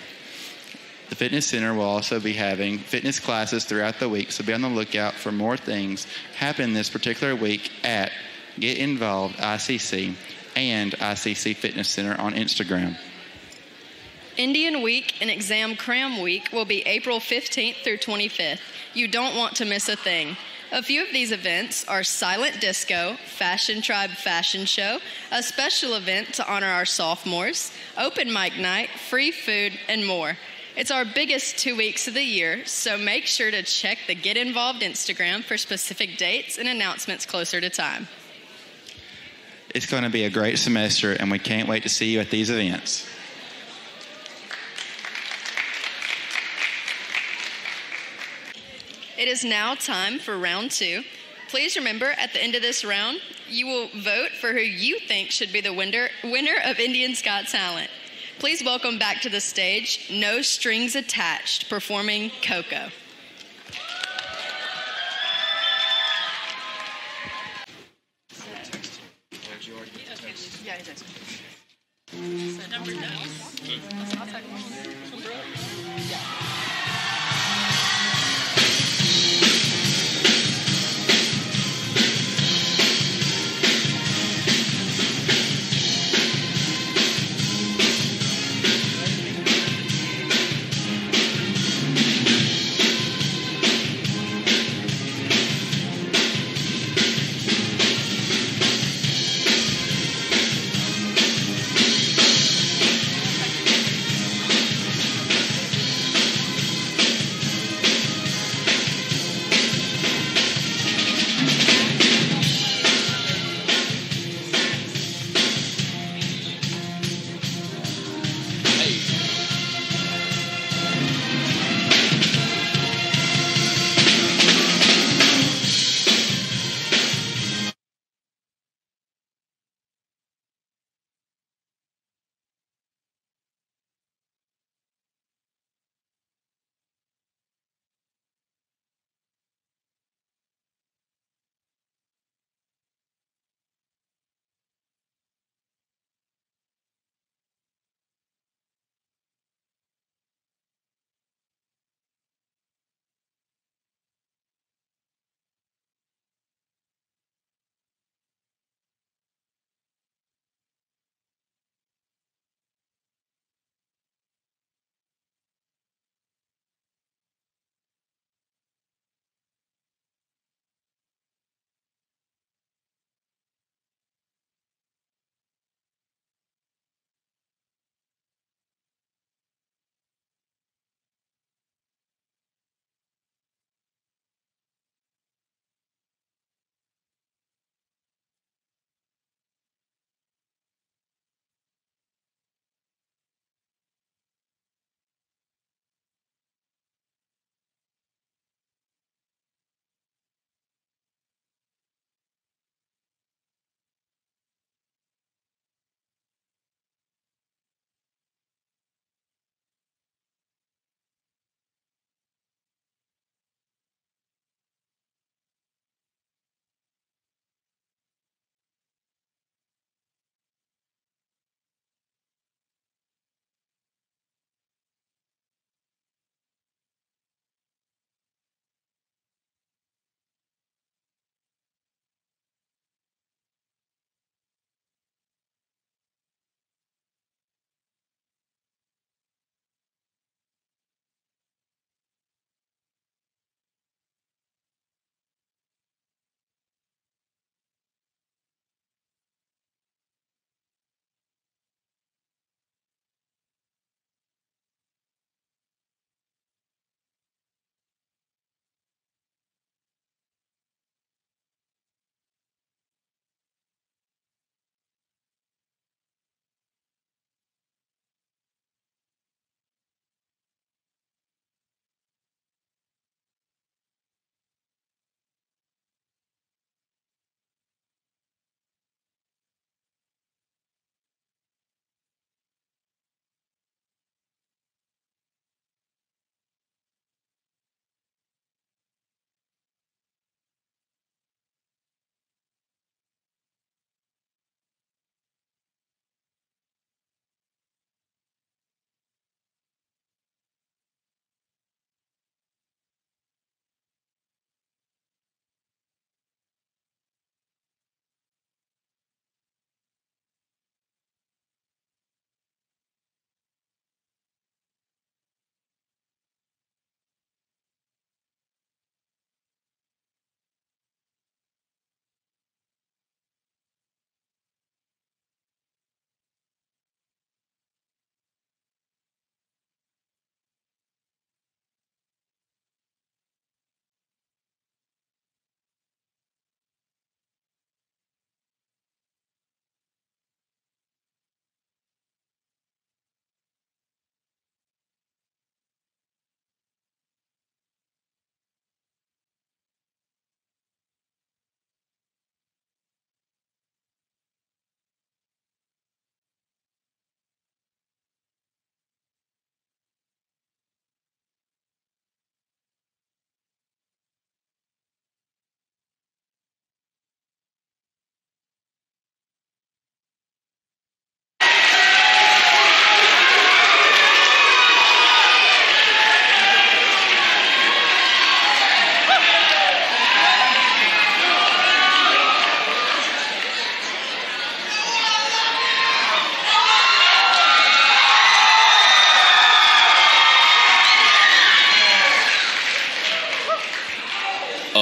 S17: The fitness center will also be having fitness classes throughout the week, so be on the lookout for more things happen this particular week at Get Involved ICC and ICC Fitness Center on Instagram.
S1: Indian Week and Exam Cram Week will be April 15th through 25th. You don't want to miss a thing. A few of these events are Silent Disco, Fashion Tribe Fashion Show, a special event to honor our sophomores, open mic night, free food, and more. It's our biggest two weeks of the year, so make sure to check the Get Involved Instagram for specific dates and announcements closer to time.
S17: It's going to be a great semester, and we can't wait to see you at these events.
S1: It is now time for round two. Please remember at the end of this round, you will vote for who you think should be the winner, winner of Indians Got Talent. Please welcome back to the stage No Strings Attached performing Coco.
S18: Thank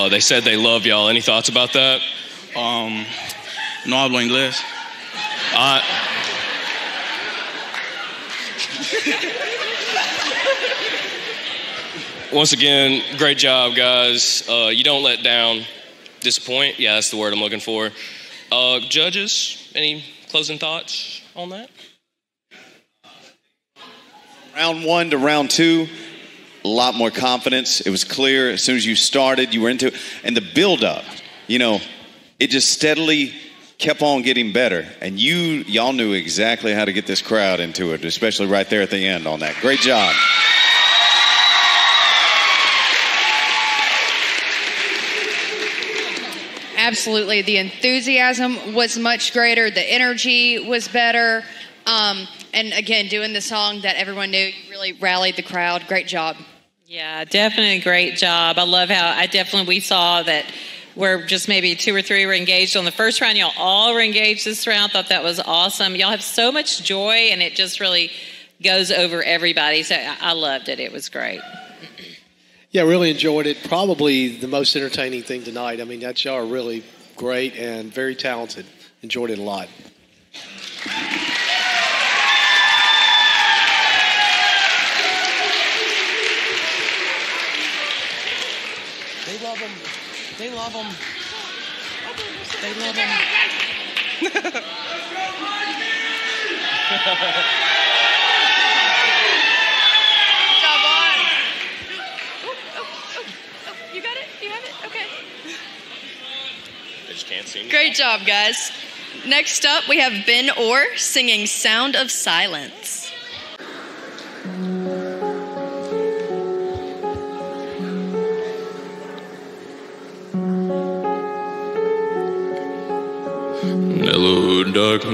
S2: Uh, they said they love y'all. Any thoughts about that?
S19: Um, no hablo inglés.
S2: Uh, once again, great job, guys. Uh, you don't let down, disappoint. Yeah, that's the word I'm looking for. Uh, judges, any closing thoughts on that?
S3: Round one to round two, a lot more confidence. It was clear as soon as you started, you were into it. And the build up, you know, it just steadily kept on getting better. And you, y'all knew exactly how to get this crowd into it, especially right there at the end on that. Great job.
S4: Absolutely. The enthusiasm was much greater, the energy was better. Um, and again, doing the song that everyone knew, really rallied the crowd. Great job.
S5: Yeah, definitely a great job. I love how I definitely we saw that where just maybe two or three were engaged on the first round. Y'all all were engaged this round. Thought that was awesome. Y'all have so much joy, and it just really goes over everybody. So I I loved it. It was great.
S6: Yeah, really enjoyed it. Probably the most entertaining thing tonight. I mean, that y'all are really great and very talented. Enjoyed it a lot.
S10: They love him. They love him. They love him.
S1: Good job, on. You got it? You have it? Okay.
S2: They just can't see.
S1: Great job, guys. Next up, we have Ben Orr singing Sound of Silence.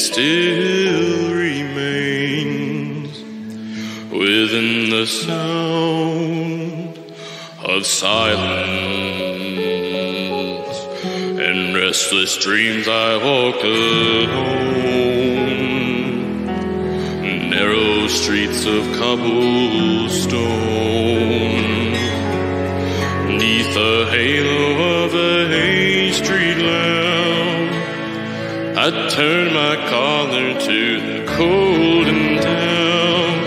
S7: Still remains within the sound of silence. In restless dreams, I walk alone, narrow streets of cobblestone. Neath the halo I turn my collar to the cold and damp.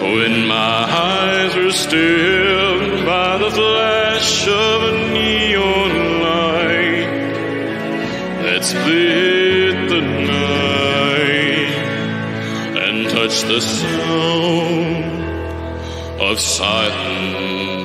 S7: When my eyes were stabbed by the flash of a neon light that split the night and touched the sound of silence.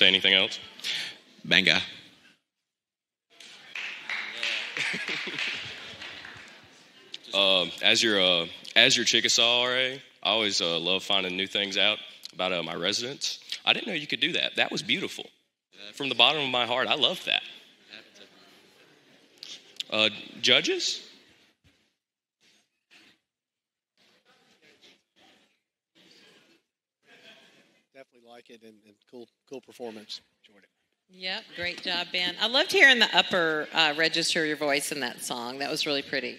S2: Say anything else?
S20: Banga.
S2: Um, as your uh, as your Chickasaw RA, I always uh, love finding new things out about uh, my residents. I didn't know you could do that. That was beautiful. From the bottom of my heart, I love that. Uh, judges?
S6: Definitely like it and, and cool, cool performance. Enjoyed it.
S5: Yep, great job, Ben. I loved hearing the upper uh, register of your voice in that song. That was really pretty.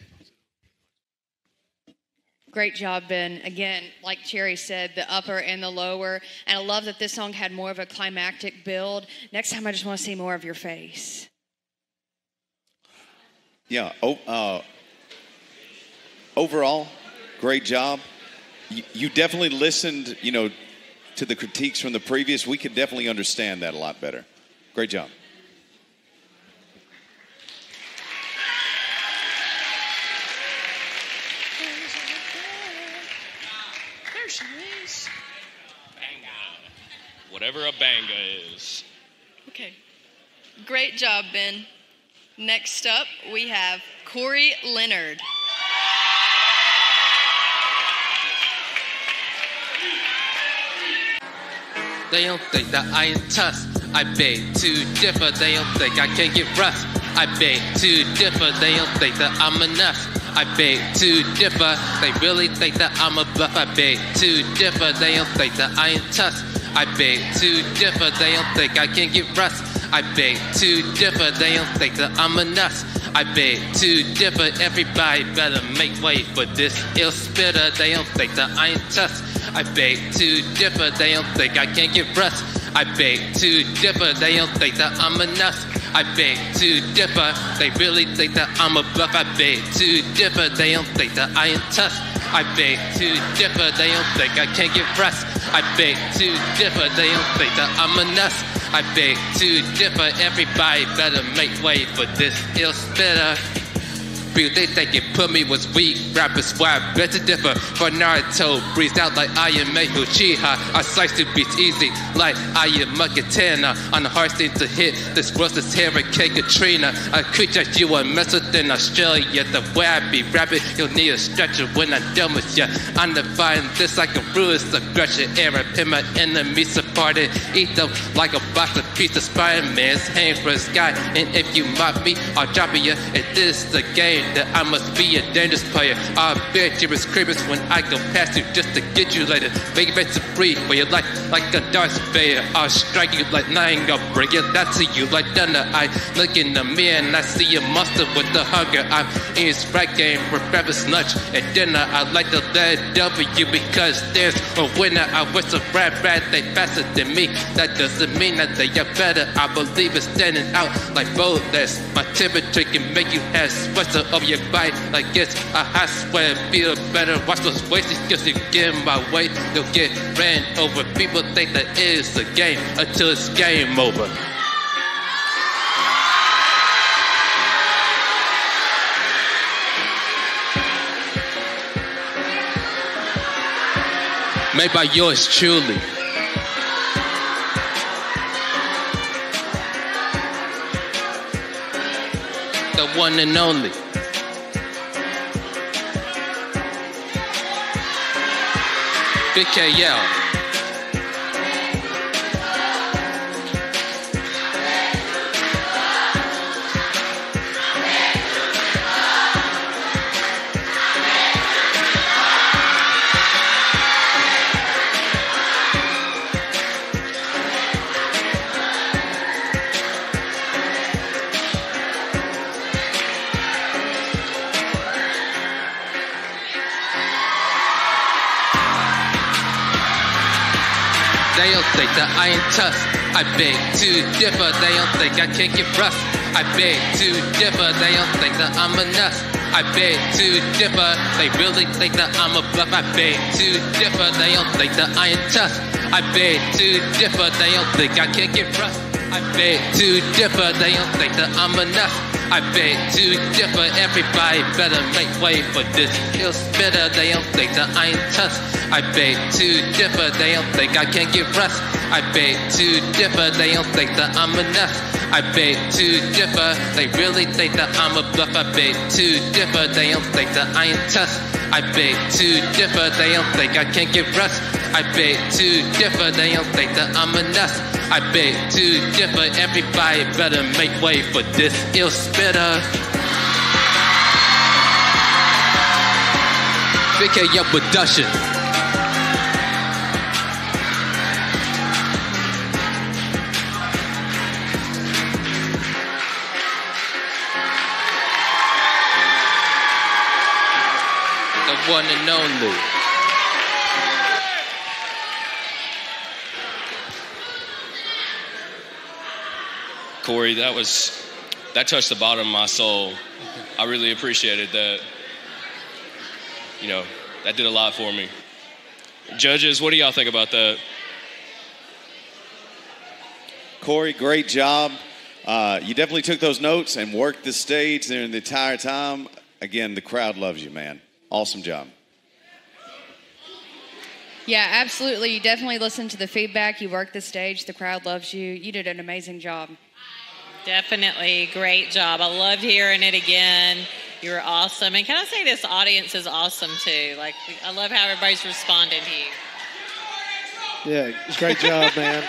S4: Great job, Ben. Again, like Cherry said, the upper and the lower. And I love that this song had more of a climactic build. Next time, I just want to see more of your face.
S3: Yeah. Oh, uh, overall, great job. You, you definitely listened, you know, to the critiques from the previous. We could definitely understand that a lot better. Great job.
S1: There she is.
S2: Whatever a banga is.
S1: Okay. Great job, Ben. Next up, we have Corey Leonard.
S8: They don't think that I ain't tough. I beg to differ. They don't think I can get rough. I beg to differ. They don't think that I'm enough. I beg to differ. They really think that I'm a bluff. I beg to differ. They don't think that I ain't tough. I beg to differ. They don't think I can get rough. I beg to differ. They don't think that I'm enough. I beg to differ. Everybody better make way for this ill spitter. They don't think that I ain't tough. I beg to differ. They don't think I can get rust. I beg to differ. They don't think that I'm enough. I beg to differ. They really think that I'm a bluff. I beg to differ. They don't think that I ain't tough. I beg to differ. They don't think I can't get rust. I beg to differ. They don't think that I'm enough. I beg to differ. Everybody better make way for this ill spitter. They think it put me was weak. Rappers why I bet to differ. For Naruto breathed out like I am Mehu Chiha. I slice to beats easy like I am Katana. On the hard thing to hit. This world's this Hurricane Katrina. I could just you a mess within Australia. The way I be rapping, you'll need a stretcher when I'm done with ya. I'm defying this like a ruthless aggression era. Pin my enemies apart and eat them like a box of pizza. Spider-Man's hang for the sky. And if you mock me, I'll drop you. If this is the game, that I must be a dangerous player. I bet you was creepers when I go past you just to get you later. Make it to free for your life like a Darth Vader. I'll strike you like nine, I'll bring it that to you like thunder. I look in the mirror and I see a monster with the hunger. I'm in his right game for breakfast, lunch, and dinner. I like to let W because there's a winner. I wish a rat rat they faster than me. That doesn't mean that they are better. I believe in standing out like bullets. My temperature can make you have sweater of your bite like it's a hot sweat. Feel better. Watch those wasted skills you get my way. You'll get ran over. People think that it is a game until it's game over. Made by yours truly. The one and only. Big KL. That I ain't tough. I beg to differ. They don't think I can get rough. I beg to differ. They don't think that I'm enough. I beg to differ. They really think that I'm a bluff. I beg to differ. They don't think that I ain't tough. I beg to differ. They don't think I can get rough. I beg to differ. They don't think that I'm enough. I beg to differ. Everybody better make way for this ill spitter. They don't think that I ain't tough. I beg to differ. They don't think I can get rust. I beg to differ. They don't think that I'm enough. I beg to differ. They really think that I'm a bluff. I beg to differ. They don't think that I ain't tough. I beg to differ. They don't think I can't get rust. I beg to differ. They don't think that I'm enough. I beg to differ. Everybody better make way for this ill spitter. Big K up production. One and only.
S2: Corey, that was that touched the bottom of my soul. I really appreciated that. You know, that did a lot for me. Judges, what do y'all think about that?
S3: Corey, great job. Uh, you definitely took those notes and worked the stage there the entire time. Again, the crowd loves you, man. Awesome job.
S4: Yeah, absolutely. You definitely listened to the feedback. You worked the stage. The crowd loves you. You did an amazing job.
S5: Definitely, great job. I loved hearing it again. You were awesome. And can I say this audience is awesome too? Like, I love how everybody's responding to you.
S6: Yeah, it's great job, man.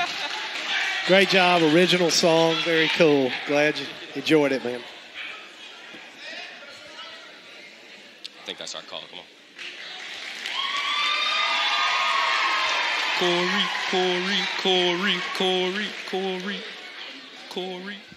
S6: Great job. Original song. Very cool. Glad you enjoyed it, man.
S2: I think that's our call. Come on.
S21: Corey, Corey, Corey, Corey, Corey, Corey.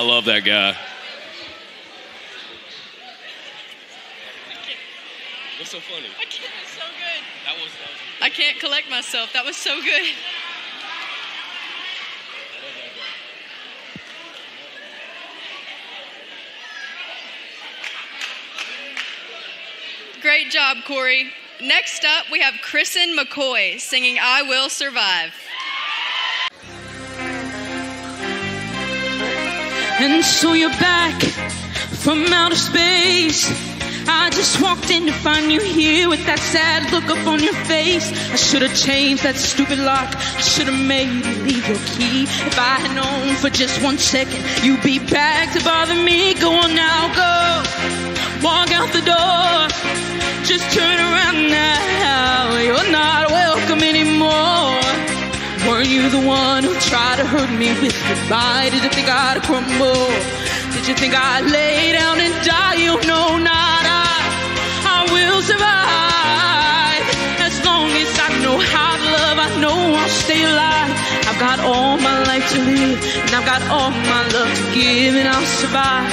S2: I love that guy. What's so funny?
S1: I can't, it's so good.
S2: That was,
S1: I can't collect myself. That was so good. Great job, Corey. Next up, we have Kristen McCoy singing I Will Survive.
S10: And so you're back from outer space. I just walked in to find you here with that sad look up on your face. I should have changed that stupid lock. I should have made you leave your key. If I had known for just one second you'd be back to bother me, go on now, go. Walk out the door. Just turn around now. You're not you the one who tried to hurt me with goodbye? Did you think I'd crumble? Did you think I'd lay down and die? You know not I. I will survive as long as I know how to love. I know I'll stay alive. I've got all my life to live, and I've got all my love to give, and I'll survive.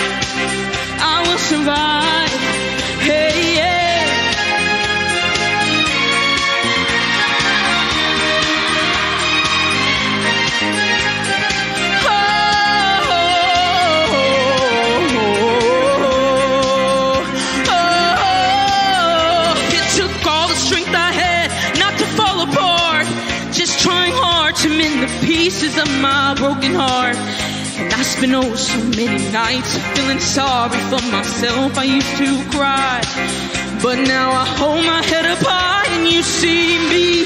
S10: I will survive. Hey, yeah. Pieces of my broken heart. And I spent oh so many nights feeling sorry for myself. I used to cry. But now I hold my head up high and you see me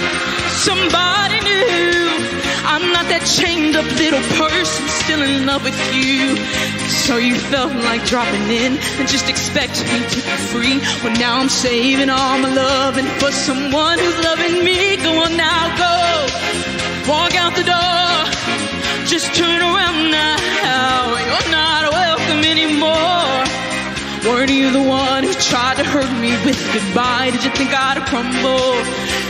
S10: somebody new. I'm not that chained up little person still in love with you. So you felt like dropping in and just expected me to be free. Well, now I'm saving all my love and for someone who's loving me. Go on now, go. Walk out the door. Just turn around now. You're not welcome anymore. Weren't you the one who tried to hurt me with goodbye? Did you think I'd crumble?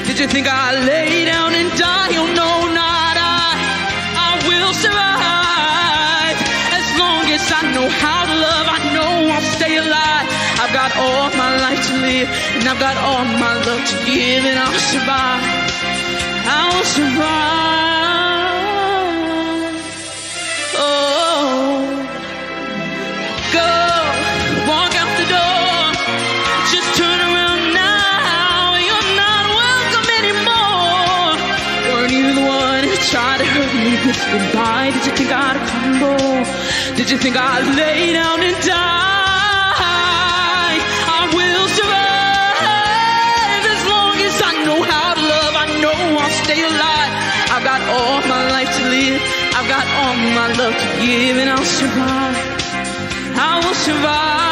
S10: Did you think I'd lay down and die? Oh no, not I. I will survive. As long as I know how to love, I know I'll stay alive. I've
S11: got all my life to live, and I've got all my love to give, and I'll survive. I'll survive. Oh, go, walk out the door. Just turn around now. You're not welcome anymore. Weren't you the one who tried to hurt me with goodbye? Did you think I'd crumble? Did you think I'd lay down and die? Stay alive. I've got all my life to live. I've got all my love to give, and I'll survive. I will survive.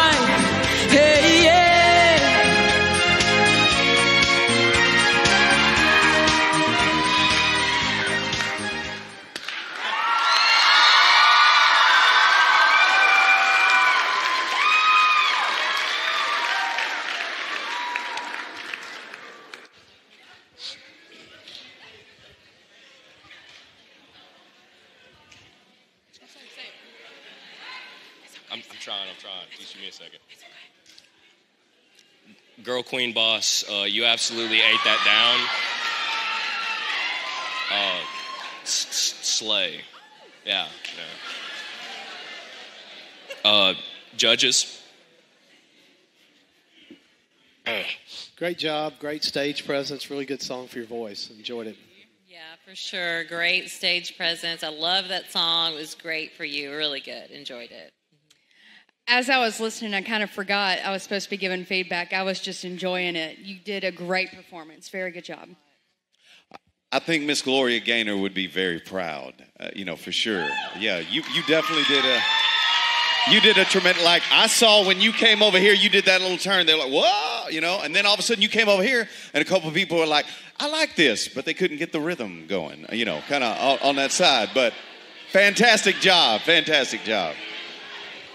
S2: Girl Queen Boss, uh, you absolutely ate that down. Uh, s- s- slay. Yeah. yeah. Uh, judges.
S6: Great job, great stage presence, really good song for your voice. Enjoyed it.
S5: Yeah, for sure. Great stage presence. I love that song. It was great for you. Really good. Enjoyed it.
S4: As I was listening, I kind of forgot I was supposed to be giving feedback. I was just enjoying it. You did a great performance. Very good job.
S3: I think Miss Gloria Gaynor would be very proud. Uh, you know, for sure. Yeah, you you definitely did a you did a tremendous. Like I saw when you came over here, you did that little turn. They're like, whoa, you know, and then all of a sudden you came over here, and a couple of people were like, I like this, but they couldn't get the rhythm going. You know, kind of on that side. But fantastic job, fantastic job.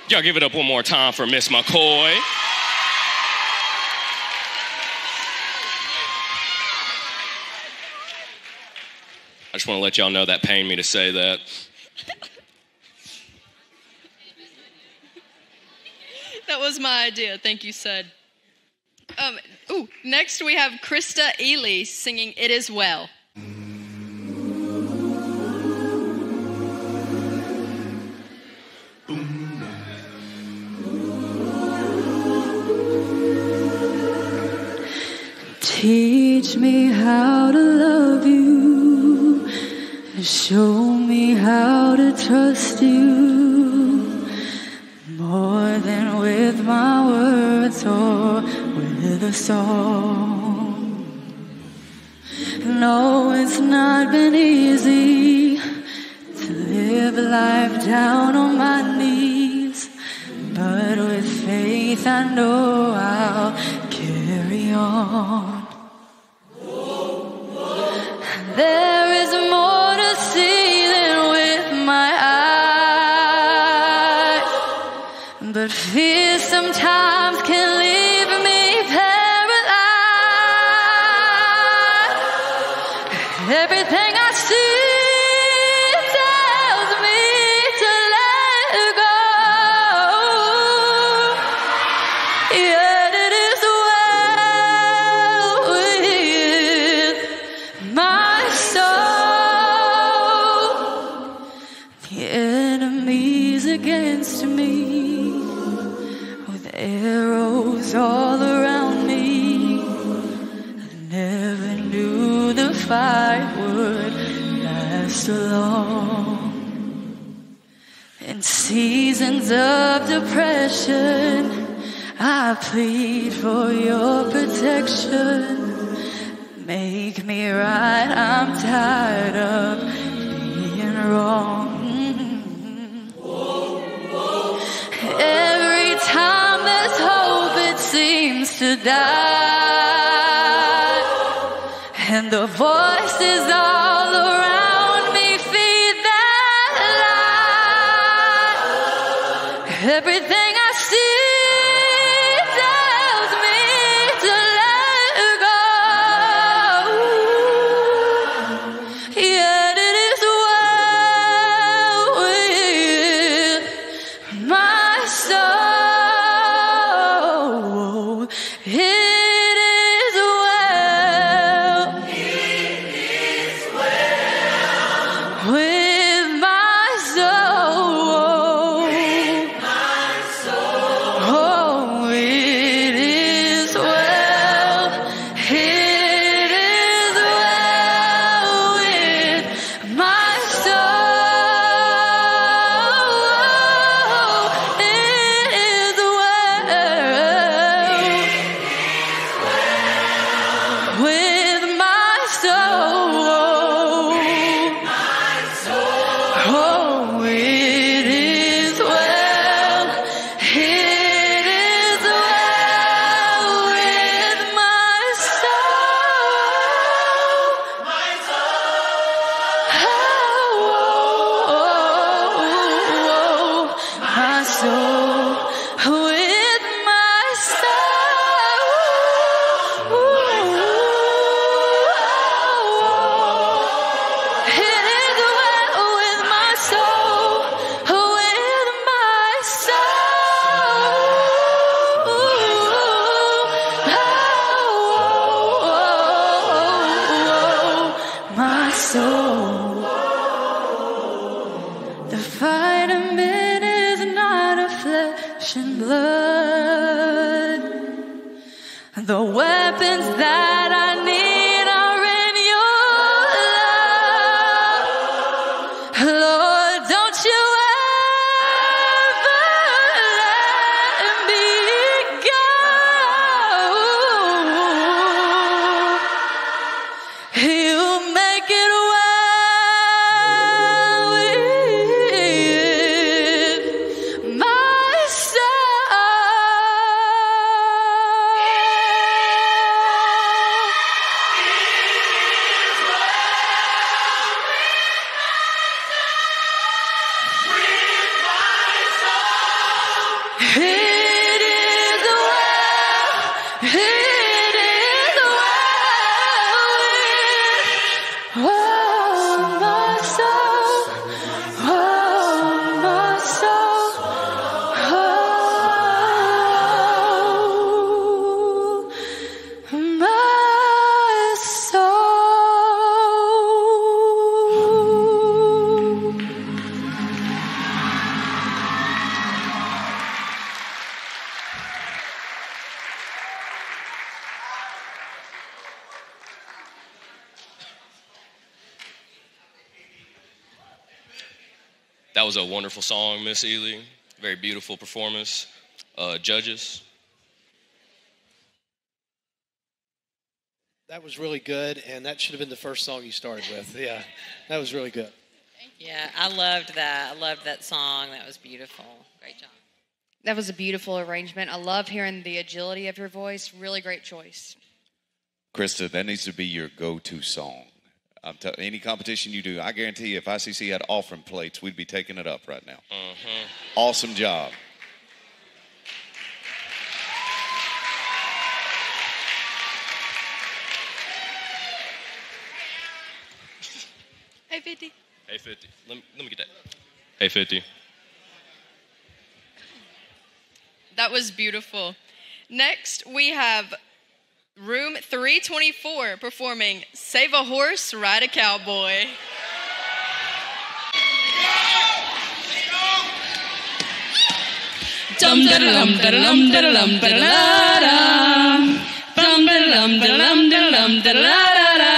S2: Y'all give it up one more time for Miss McCoy. I just want to let y'all know that pained me to say that.
S1: That was my idea. Thank you, Sud. Um, ooh, next we have Krista Ely singing It Is Well.
S11: Teach me how to love you. and Show me how to trust you. More than with my words or with a song. No, it's not been easy to live life down on my knees. But with faith, I know I'll carry on. But fear sometimes depression, I plead for your protection. Make me right, I'm tired of being wrong. Every time there's hope, it seems to die. And the voices all my
S2: was a wonderful song, Miss Ely. Very beautiful performance. Uh, judges,
S6: That was really good, and that should have been the first song you started with. Yeah, that was really good.
S5: Yeah, I loved that. I loved that song. That was beautiful. Great job.
S4: That was a beautiful arrangement. I love hearing the agility of your voice. Really great choice.
S3: Krista, that needs to be your go-to song. I'm tell- any competition you do, I guarantee you, if ICC had offering plates, we'd be taking it up right now.
S2: Mhm.
S3: Awesome job.
S1: Hey, 50.
S2: Hey, 50. Let me, let me get that. Hey, 50.
S1: That was beautiful. Next, we have room 324 performing Save a Horse, Ride a Cowboy.
S12: Dum da dum da dum da dum da da da. Dum da dum da dum da dum da da da.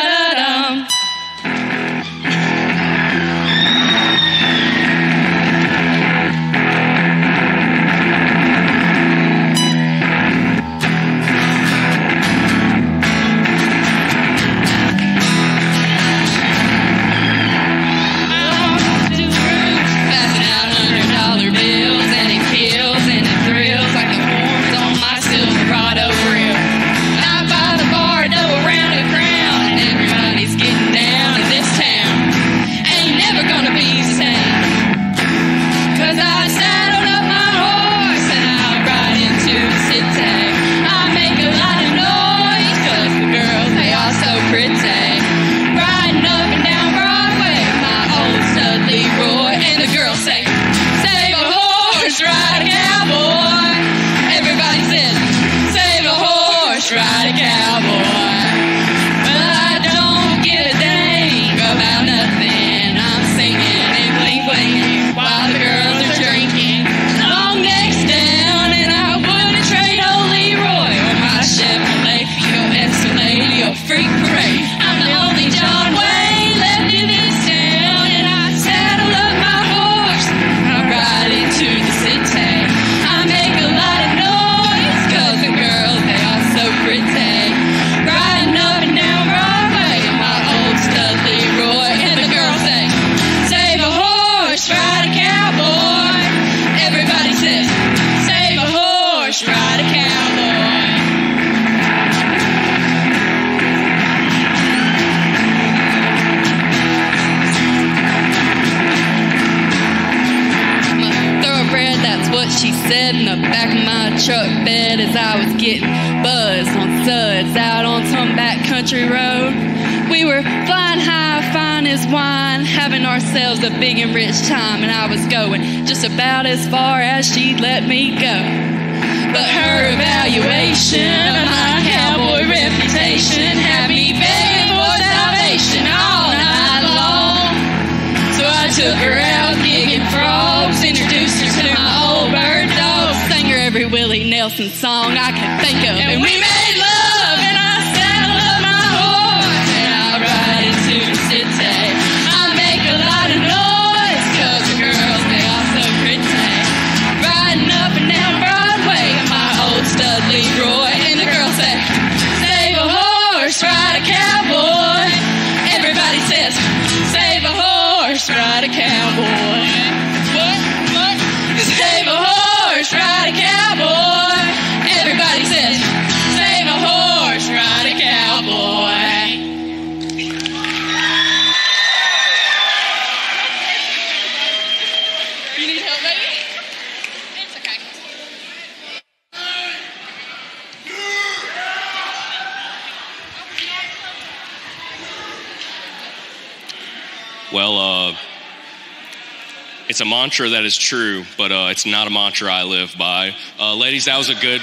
S2: Is true, but uh, it's not a mantra I live by. Uh, ladies, that was a good,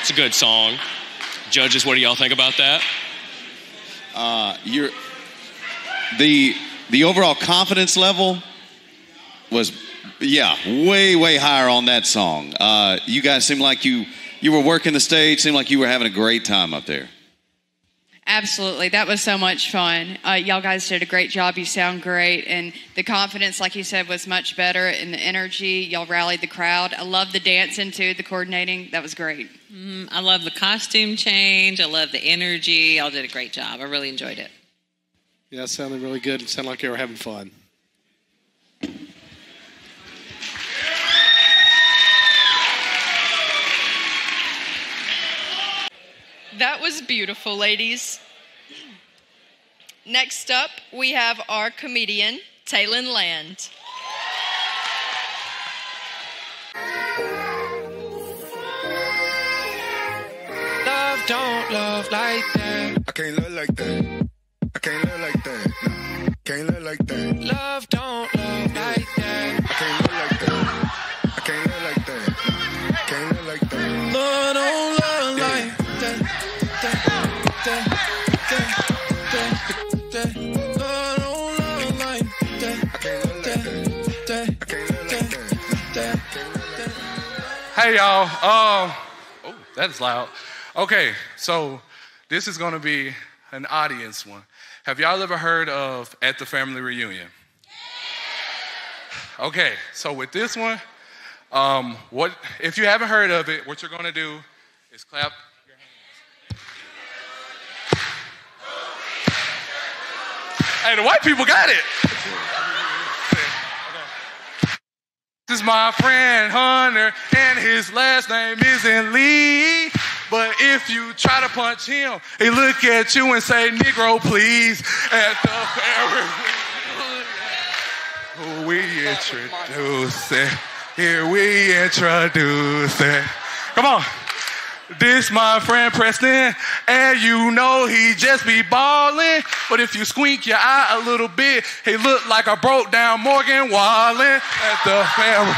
S2: it's a good song. Judges, what do y'all think about that?
S3: Uh, you're the the overall confidence level was yeah way way higher on that song. Uh, you guys seem like you you were working the stage. Seemed like you were having a great time up there.
S4: Absolutely. That was so much fun. Uh, y'all guys did a great job. You sound great. And the confidence, like you said, was much better. And the energy, y'all rallied the crowd. I love the dancing too, the coordinating. That was great.
S5: Mm, I love the costume change. I love the energy. Y'all did a great job. I really enjoyed it.
S6: Yeah, it sounded really good. It sounded like you were having fun.
S1: That was beautiful, ladies. Next up, we have our comedian, Taylon Land.
S22: Love don't love like that.
S7: I can't love like that. I can't love like that. No, can't love like that.
S22: Love don't
S14: Hey y'all. Um, oh, that's loud. Okay, so this is going to be an audience one. Have y'all ever heard of At the Family Reunion? Okay, so with this one, um, what if you haven't heard of it? What you're going to do is clap. Your hands. Hey, the white people got it. This is my friend Hunter, and his last name isn't Lee. But if you try to punch him, he look at you and say, Negro, please, at the Who we introduce it. Here we introduce it. Come on. This my friend Preston, and you know he just be ballin'. But if you squint your eye a little bit, he look like a broke down Morgan Wallen at the family.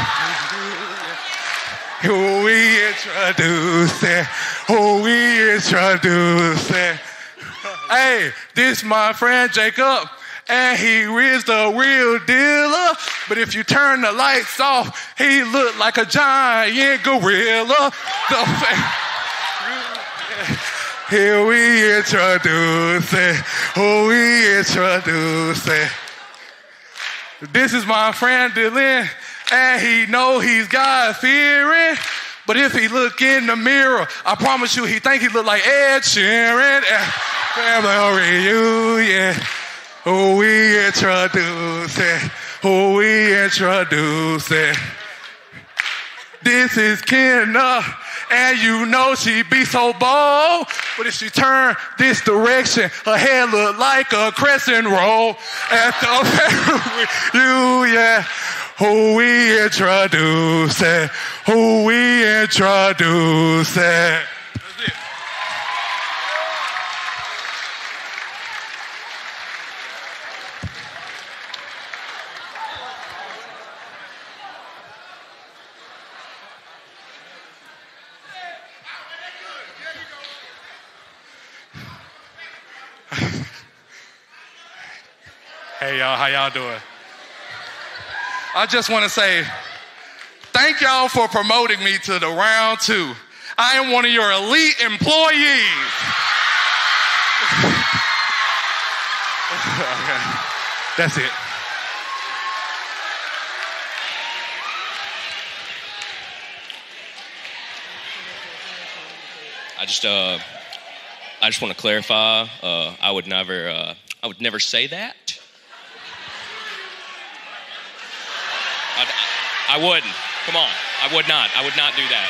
S14: Who we introduce it, who we introduce it. Hey, this my friend Jacob, and he is the real dealer. But if you turn the lights off, he look like a giant gorilla. The fa- Here we introduce it, who we introduce it. This is my friend Dylan, and he know he's God fearing. But if he look in the mirror, I promise you, he think he look like Ed Sheeran. Family reunion, who we introduce it, who we introduce it. This is Kenna, and you know she be so bold. But if she turn this direction, her hair look like a crescent roll. At the family reunion, who we introducing, who we introducing. Hey y'all, how y'all doing? I just want to say thank y'all for promoting me to the round two. I am one of your elite employees. okay. That's it.
S2: I just uh, I just want to clarify. Uh, I would never uh, I would never say that. I'd, I wouldn't. Come on, I would not. I would not do that.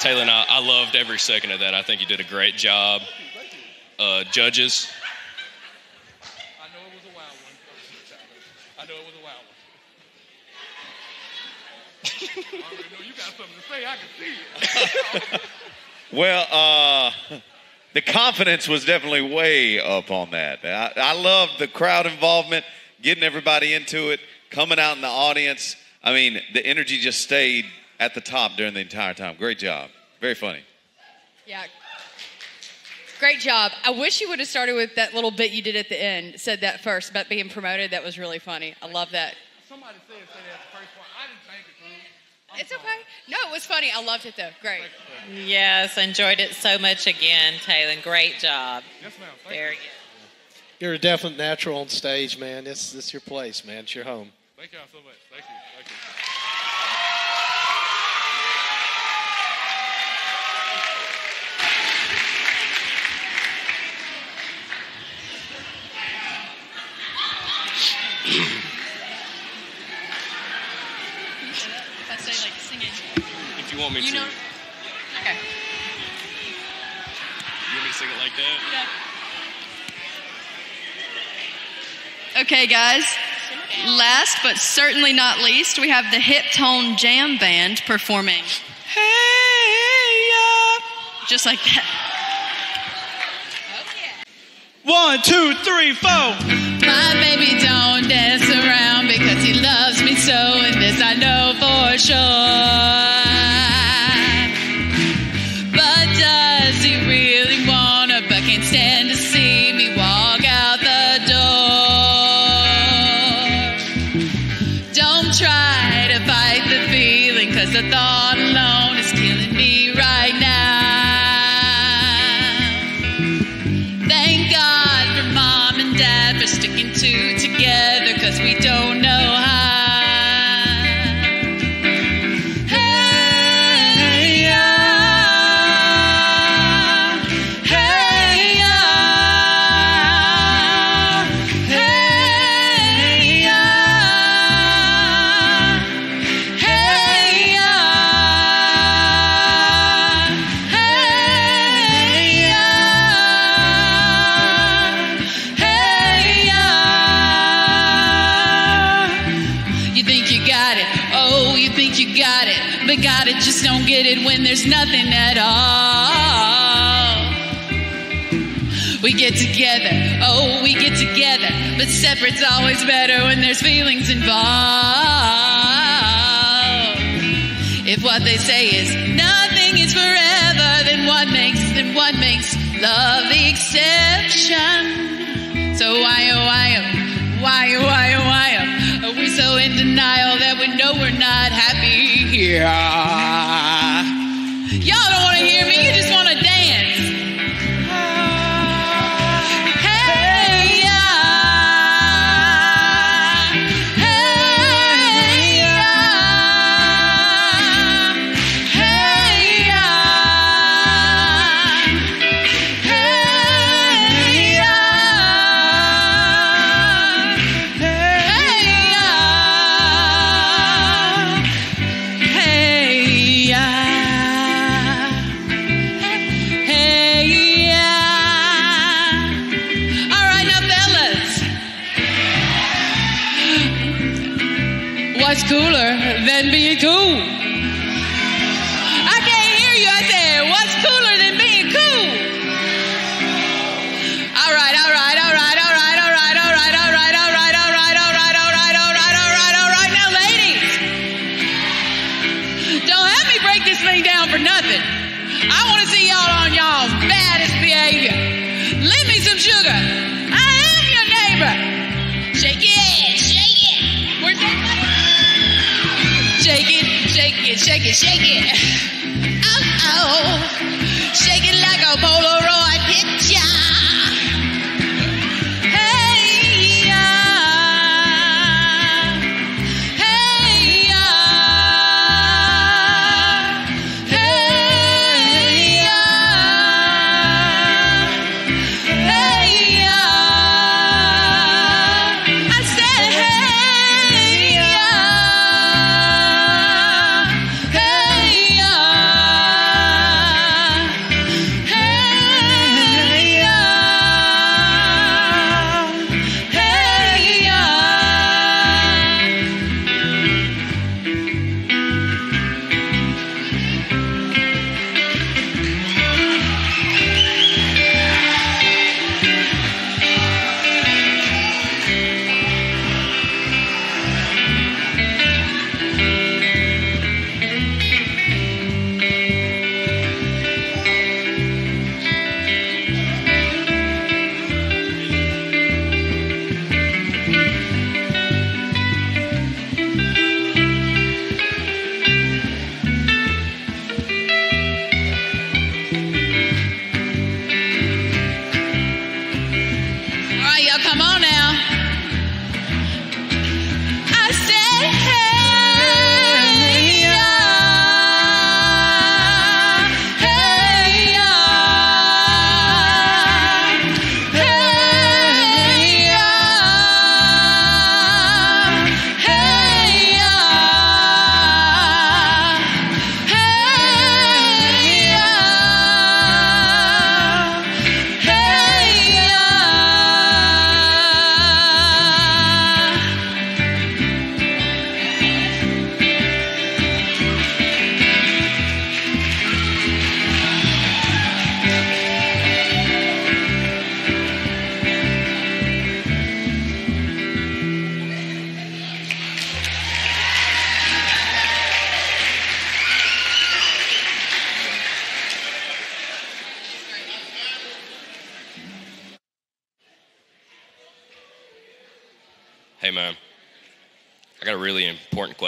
S2: Taylor, I, I loved every second of that. I think you did a great job. Uh, judges,
S14: I know it was a wild one. I already know you got something to say. I can see it.
S3: Well, uh, the confidence was definitely way up on that. I, I love the crowd involvement, getting everybody into it, coming out in the audience. I mean, the energy just stayed at the top during the entire time. Great job. Very funny.
S4: Yeah. Great job. I wish you would have started with that little bit you did at the end. Said that first about being promoted. That was really funny. I love that.
S14: Somebody said say that the first one. I didn't think it through.
S4: It's okay. No, it was funny. I loved it though. Great.
S5: Yes, enjoyed it so much again, Taylor. Great job.
S14: Yes, ma'am.
S5: Very good.
S6: You're a definite natural on stage, man. This this your place, man. It's your home.
S14: Thank y'all so much. Thank you. Thank you.
S1: I say like singing.
S2: if you want me
S1: You
S2: to.
S1: know. Okay.
S2: You want me to sing it like that? Yeah.
S1: Okay, guys. Last but certainly not least, we have the Hip Tone Jam Band performing. Hey, Just like that.
S19: One, two, three, four.
S12: My baby don't dance around because he loves me so, and this I know for sure. There's nothing at all. We get together, oh, we get together, but separate's always better when there's feelings involved. If what they say is shake it,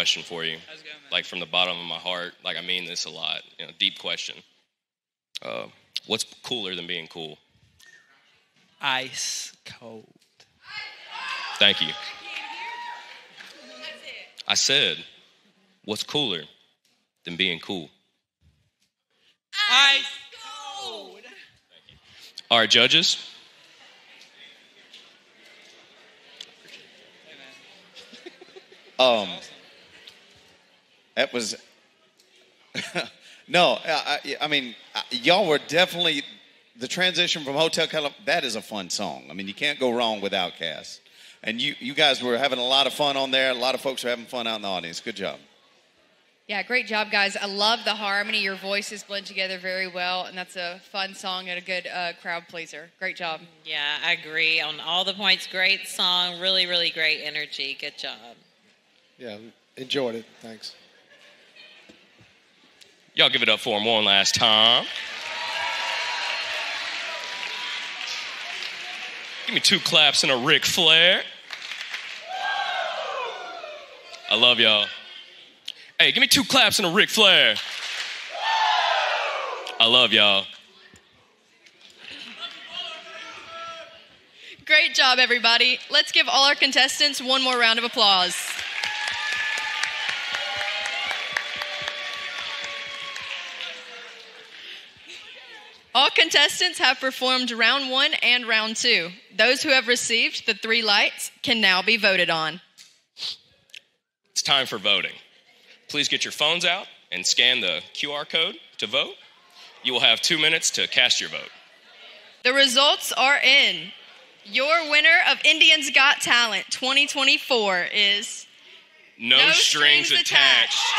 S2: question for you. Like from the bottom of my heart. Like I mean this a lot. You know, deep question. Uh, what's cooler than being cool?
S10: Ice cold.
S2: Thank you. I said, what's cooler than being cool?
S10: Ice cold.
S2: All right, judges.
S3: Um, that was no. I, I, I mean, y'all were definitely the transition from Hotel California. That is a fun song. I mean, you can't go wrong with Outkast. And you, you guys were having a lot of fun on there. A lot of folks are having fun out in the audience. Good job.
S4: Yeah, great job, guys. I love the harmony. Your voices blend together very well, and that's a fun song and a good uh, crowd pleaser. Great job.
S5: Yeah, I agree on all the points. Great song, really, really great energy. Good job.
S6: Yeah, enjoyed it. Thanks.
S2: Y'all give it up for him one last time. Give me two claps and a Ric Flair. I love y'all. Hey, give me two claps and a Ric Flair. I love y'all.
S1: Great job, everybody. Let's give all our contestants one more round of applause. All contestants have performed round one and round two. Those who have received the three lights can now be voted on.
S2: It's time for voting. Please get your phones out and scan the QR code to vote. You will have two minutes to cast your vote.
S1: The results are in. Your winner of Indians Got Talent 2024 is
S2: No, strings, attached.
S18: She